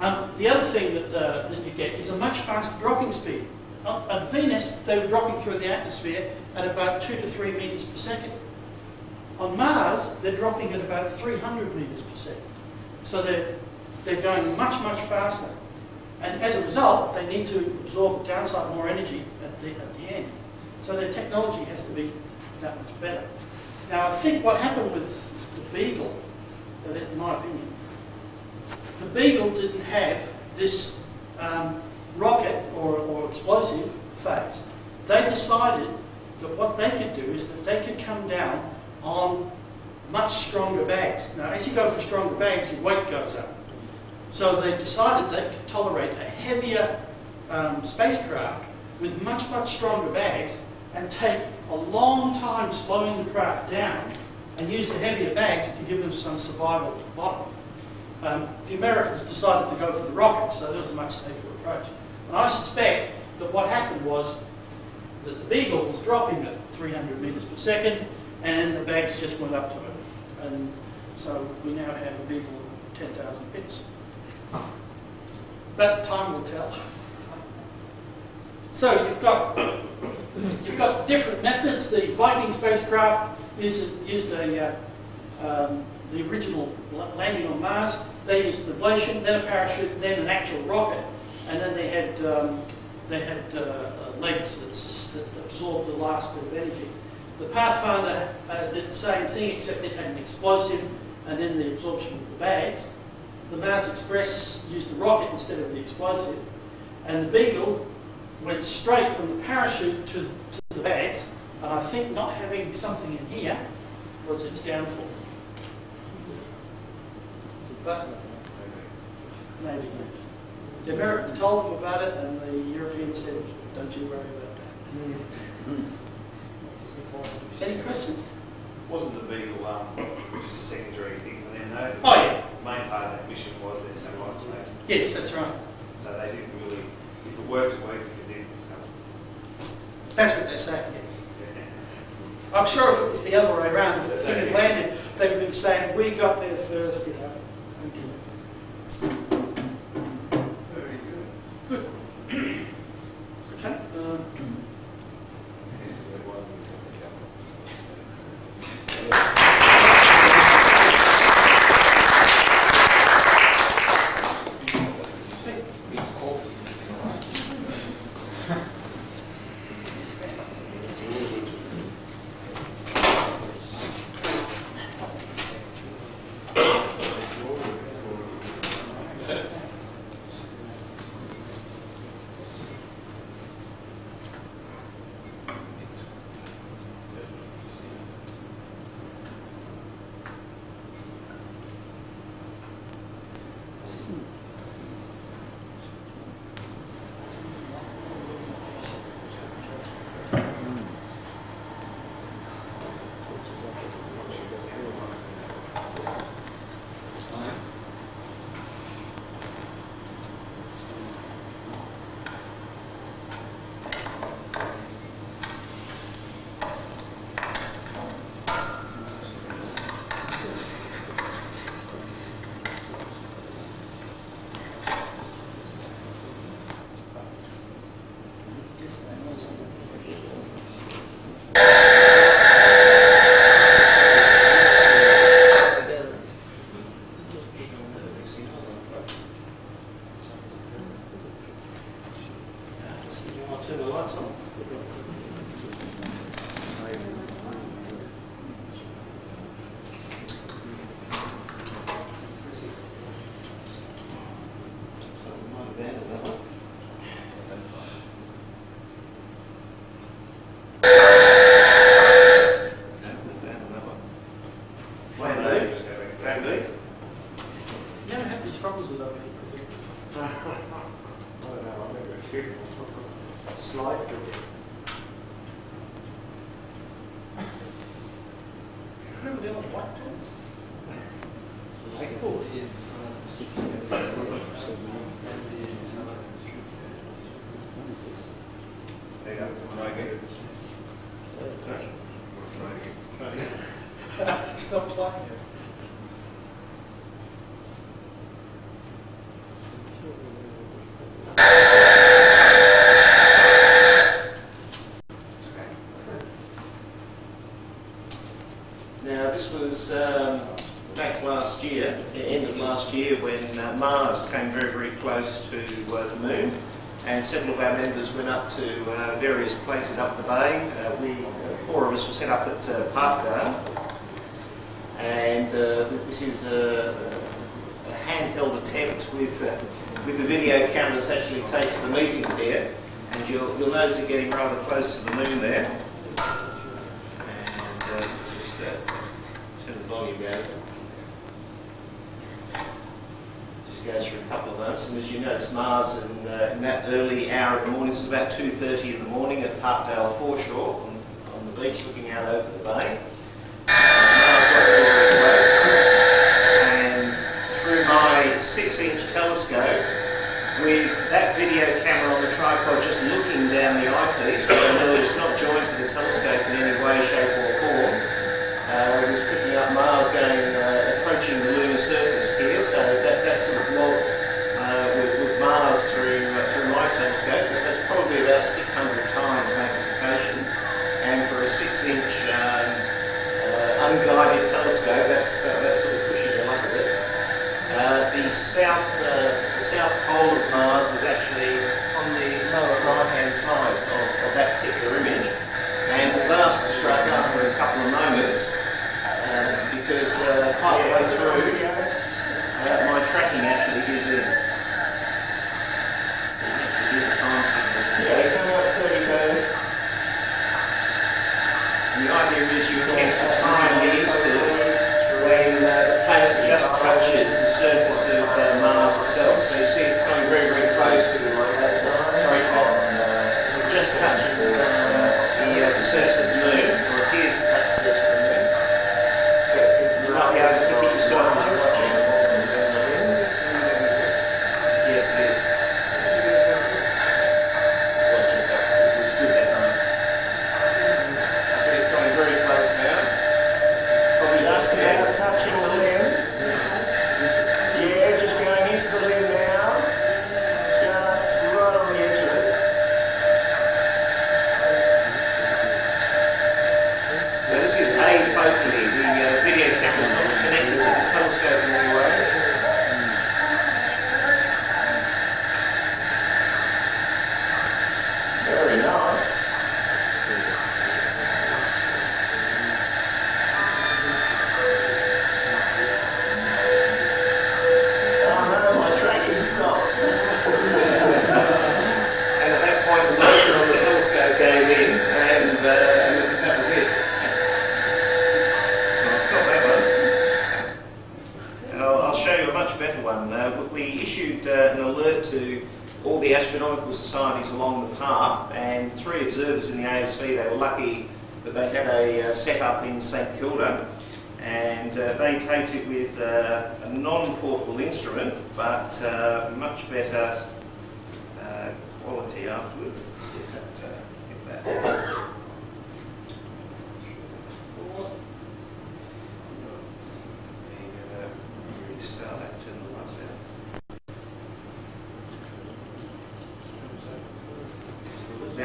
Um, the other thing that, uh, that you get is a much faster dropping speed. At Venus, they were dropping through the atmosphere at about 2 to 3 metres per second. On Mars, they're dropping at about 300 metres per second. So they're, they're going much, much faster. And as a result, they need to absorb downside more energy at the, at the end. So their technology has to be that much better. Now, I think what happened with the Beagle, in my opinion, the Beagle didn't have this um, rocket or, or explosive phase. They decided that what they could do is that they could come down on much stronger bags. Now, as you go for stronger bags, your weight goes up. So they decided they could tolerate a heavier um, spacecraft with much, much stronger bags and take a long time slowing the craft down and use the heavier bags to give them some survival at the bottom. Um, the Americans decided to go for the rockets, so there was a much safer approach. And I suspect that what happened was that the Beagle was dropping at 300 metres per second, and the bags just went up to it. And so we now have a Beagle of 10,000 bits. But time will tell. So you've got you've got different methods. The Viking spacecraft used, used a uh, um, the original landing on Mars. They used an ablation, then a parachute, then an actual rocket, and then they had um, they had uh, legs that, that absorbed the last bit of energy. The Pathfinder uh, did the same thing, except it had an explosive and then the absorption of the bags. The Mars Express used the rocket instead of the explosive, and the Beagle went straight from the parachute to, to the bags, and I think not having something in here was its downfall. Maybe. The Americans told them about it, and the Europeans said, don't you worry about that. <laughs> Any questions? Wasn't the Beagle um, just a secondary thing for them though? Oh yeah. The main part of that mission was their satellite space. Yes, that's right. So they didn't really, if it works, it works, if it didn't, That's what they say, yes. I'm sure if it was the other way around, if the thing had landed, they would be saying, we got there first, you know. We did. Very good. Good. Okay. Um, turn the lights on. So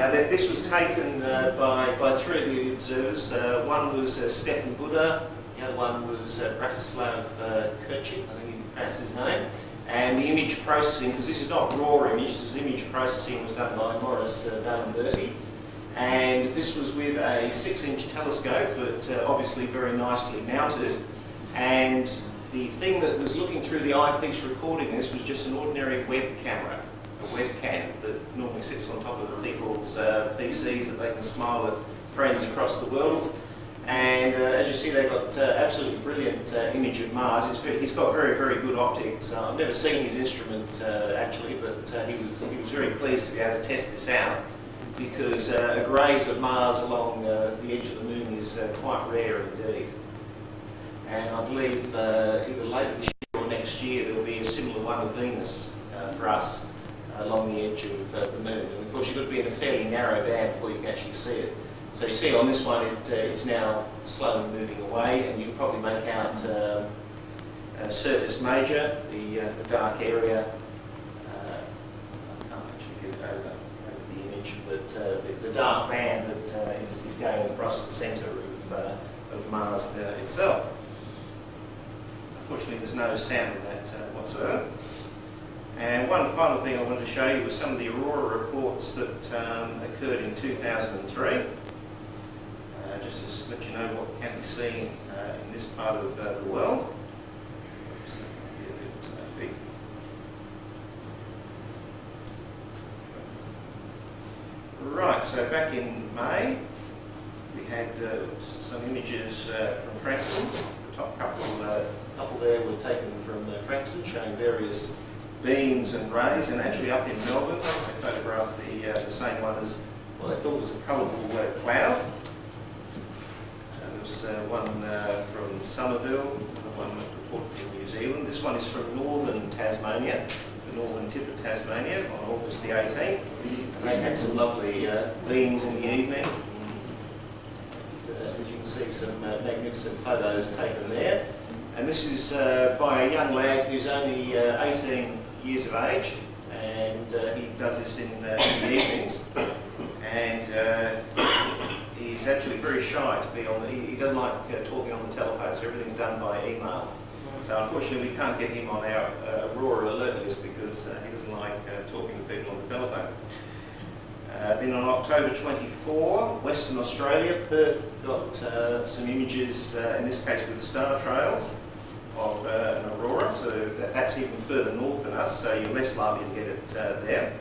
Now, this was taken uh, by, by three of the observers. Uh, one was uh, Stefan Buddha, the other one was uh, Bratislav uh, Kirchik, I think you pronounce his name, And the image processing, because this is not raw image, this image processing was done by Maurice uh, Valimberti. And this was with a six inch telescope, but uh, obviously very nicely mounted. And the thing that was looking through the eyepiece recording this was just an ordinary web camera, a webcam that normally sits on top of the people's uh, PCs that they can smile at friends across the world. And uh, as you see, they've got uh, absolutely brilliant uh, image of Mars. It's he's got very, very good optics. Uh, I've never seen his instrument uh, actually, but uh, he, was, he was very pleased to be able to test this out because a graze of Mars along the edge of the Moon is quite rare indeed. And I believe either later this year or next year there will be a similar one of Venus for us along the edge of uh, the Moon. And of course you've got to be in a fairly narrow band before you can actually see it. So you see on this one it, uh, it's now slowly moving away and you can probably make out uh, Syrtis Major, the, uh, the dark area. I can't actually get it over, over the image, but uh, the, the dark band that uh, is, is going across the centre of, uh, of Mars itself. Unfortunately there's no sound in that whatsoever. And one final thing I wanted to show you was some of the aurora reports that um, occurred in 2003 uh, just to let you know what can be seen uh, in this part of uh, the world. Uh. Right, so back in May, we had uh, some images uh, from Frankston. The top couple, couple there were taken from uh, Frankston, showing various beams and rays, and actually up in Melbourne, they photographed the, uh, the same one as, well, they thought was a colourful uh, cloud. Uh, there was uh, one uh, from Somerville, one that reported from New Zealand. This one is from northern Tasmania, the northern tip of Tasmania, on August the 18th. And they had some lovely uh, beams in the evening. And, as you can see, some uh, magnificent photos taken there. And this is uh, by a young lad who's only uh, 18 years of age, and uh, he does this in, uh, in the evenings. And uh, he's actually very shy to be on the, he, doesn't like uh, talking on the telephone, so everything's done by email. So unfortunately we can't get him on our uh, alert list because uh, he doesn't like uh, talking to people on the telephone. Then on October 24, Western Australia, Perth got some images, in this case with star trails, of uh, an aurora, so that, that's even further north than us, so you're less likely to get it uh, there.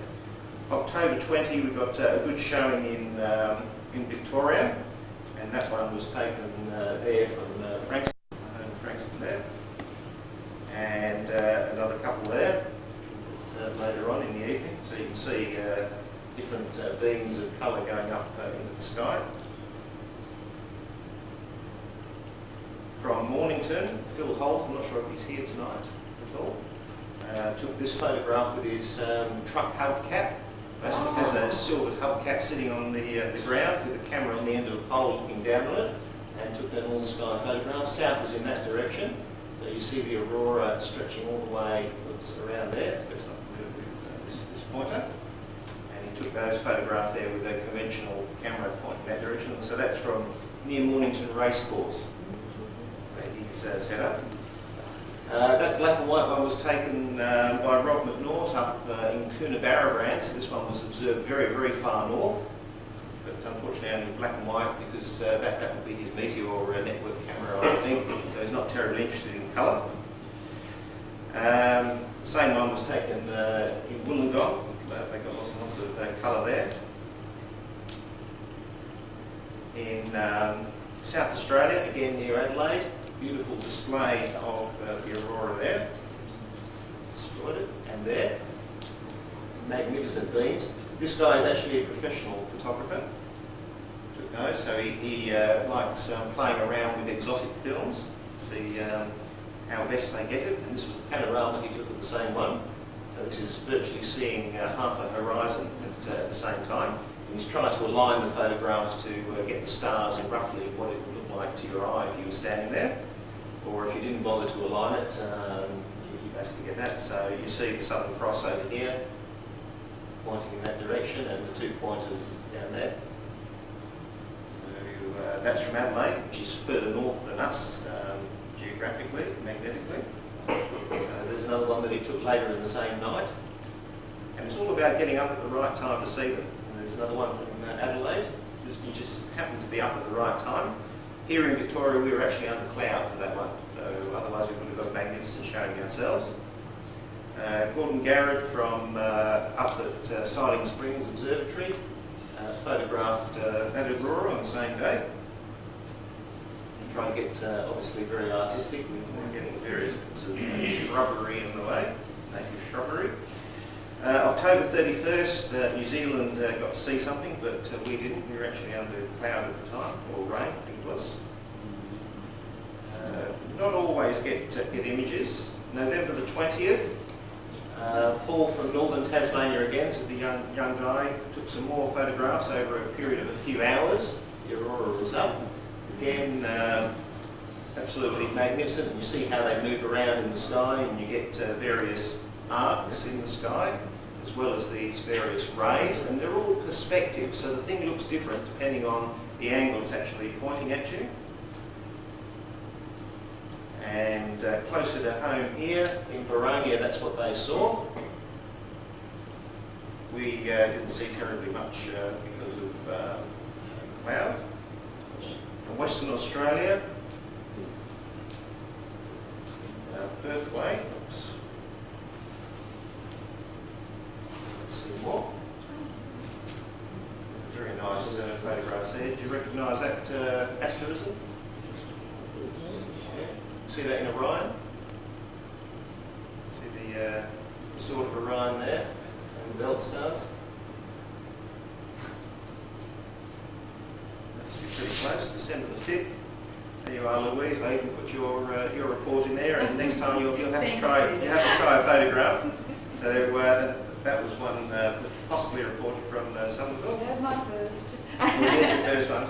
October 20, we got uh, a good showing in, um, in Victoria, and that one was taken uh, there from uh, Frankston, Frankston there, and another couple there later on in the evening, so you can see different beams of colour going up into the sky. From Mornington, Phil Holt, I'm not sure if he's here tonight at all, uh, took this photograph with his um, truck hubcap. Basically has a silvered hubcap sitting on the, uh, the ground with a camera on the end of a pole looking down on it and took an all-sky photograph. South is in that direction, so you see the aurora stretching all the way around there. It's not moved with uh, this, this pointer. And he took those photographs there with a conventional camera pointing that direction. So that's from near Mornington Racecourse uh, set up. Uh, that black and white one was taken um, by Rob McNaught up uh, in Coonabarabran, so this one was observed very, very far north, but unfortunately only black and white because uh, that, that would be his meteor network camera, I think, so he's not terribly interested in colour. Um, the same one was taken uh, in Wollongong, uh, they got lots and lots of uh, colour there. In um, South Australia, again near Adelaide, beautiful display of uh, the aurora there. Destroyed it, and there. Magnificent beams. This guy is actually a professional photographer. Took those, so he, he uh, likes um, playing around with exotic films, see um, how best they get it. And this was a panorama he took of the same one. So this is virtually seeing uh, half a horizon at, uh, at the same time. And he's trying to align the photographs to uh, get the stars in roughly what it would look like to your eye if you were standing there. Or if you didn't bother to align it, um, you, basically get that. So you see the Southern Cross over here, pointing in that direction, and the two pointers down there. So, uh, that's from Adelaide, which is further north than us, um, geographically, magnetically. So there's another one that he took later in the same night. And it's all about getting up at the right time to see them. And there's another one from uh, Adelaide. You just happen to be up at the right time. Here in Victoria, we were actually under cloud for that one, so otherwise we would have got a magnificent showing ourselves. Uh, Gordon Garradd from uh, up at uh, Siding Springs Observatory uh, photographed uh, that aurora on the same day. And try and get uh, obviously very artistic with uh, getting various bits of shrubbery in the way, native shrubbery. October 31st, uh, New Zealand got to see something, but we didn't. We were actually under cloud at the time, or rain, Uh, not always get get images. November the 20th, uh, Paul from Northern Tasmania again, so the young young guy, took some more photographs over a period of a few hours. The aurora was up. Again, uh, absolutely magnificent. You see how they move around in the sky, and you get uh, various arcs in the sky, as well as these various rays, and they're all perspective, so the thing looks different depending on the angle it's actually pointing at you. And uh, closer to home here, in Boronia, that's what they saw. We uh, didn't see terribly much uh, because of uh, cloud. From Western Australia, uh, Perth Way. Let's see more. Very nice uh, photographs there. Do you recognise that uh, asterism? See that in Orion? See the uh, sword of Orion there, and the belt stars? That's pretty close, December the 5th. There you are, Louise. I even put your uh, your report in there, and next time you'll, you'll have to try you have to try a photograph. So uh, that was one uh, possibly a reported from uh, Somerville. There's my first. Well, there's the first one.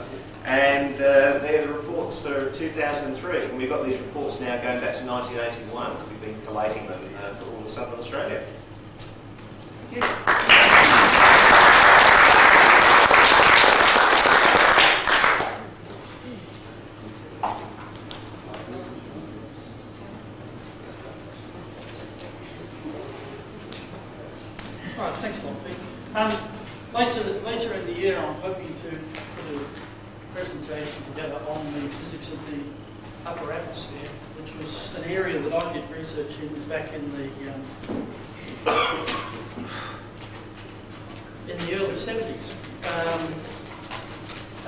And uh, they're the reports for 2003. And we've got these reports now going back to 1981. We've been collating them uh, for all of Southern Australia. Thank you. Right, thanks a lot, Pete. Um, later, later in the year, I'm hoping to put a presentation together on the physics of the upper atmosphere, which was an area that I did research in back in the um, in the early 70s. Um,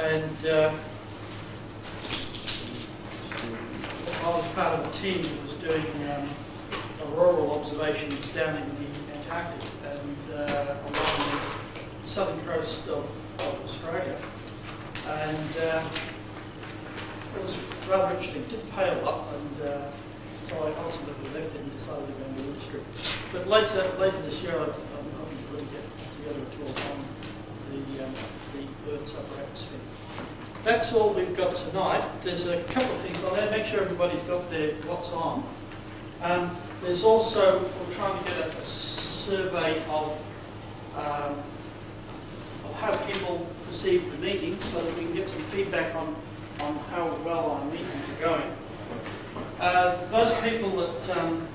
and uh, I was part of a team that was doing um, auroral observations down in the Antarctic uh, along the southern coast of, of Australia. And uh, it was rather interesting. It did pay a lot, and uh, so I ultimately left it and decided to go into industry. But later, later this year, I'm hoping to together together a talk on the, um, the Earth's upper atmosphere. That's all we've got tonight. There's a couple of things on there. Make sure everybody's got their what's on. Um, there's also, we're trying to get a, a survey of, um, of how people perceive the meeting so that we can get some feedback on, on how well our meetings are going. Uh, those people that, um,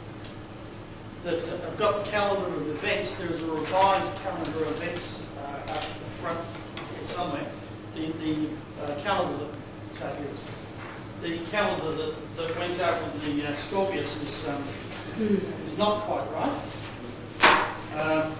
that have got the calendar of events, there's a revised calendar of events uh, up at the front here somewhere. The, the uh, calendar that, uh, the calendar that, that went out with the uh, Scorpius is, um, is not quite right. Um,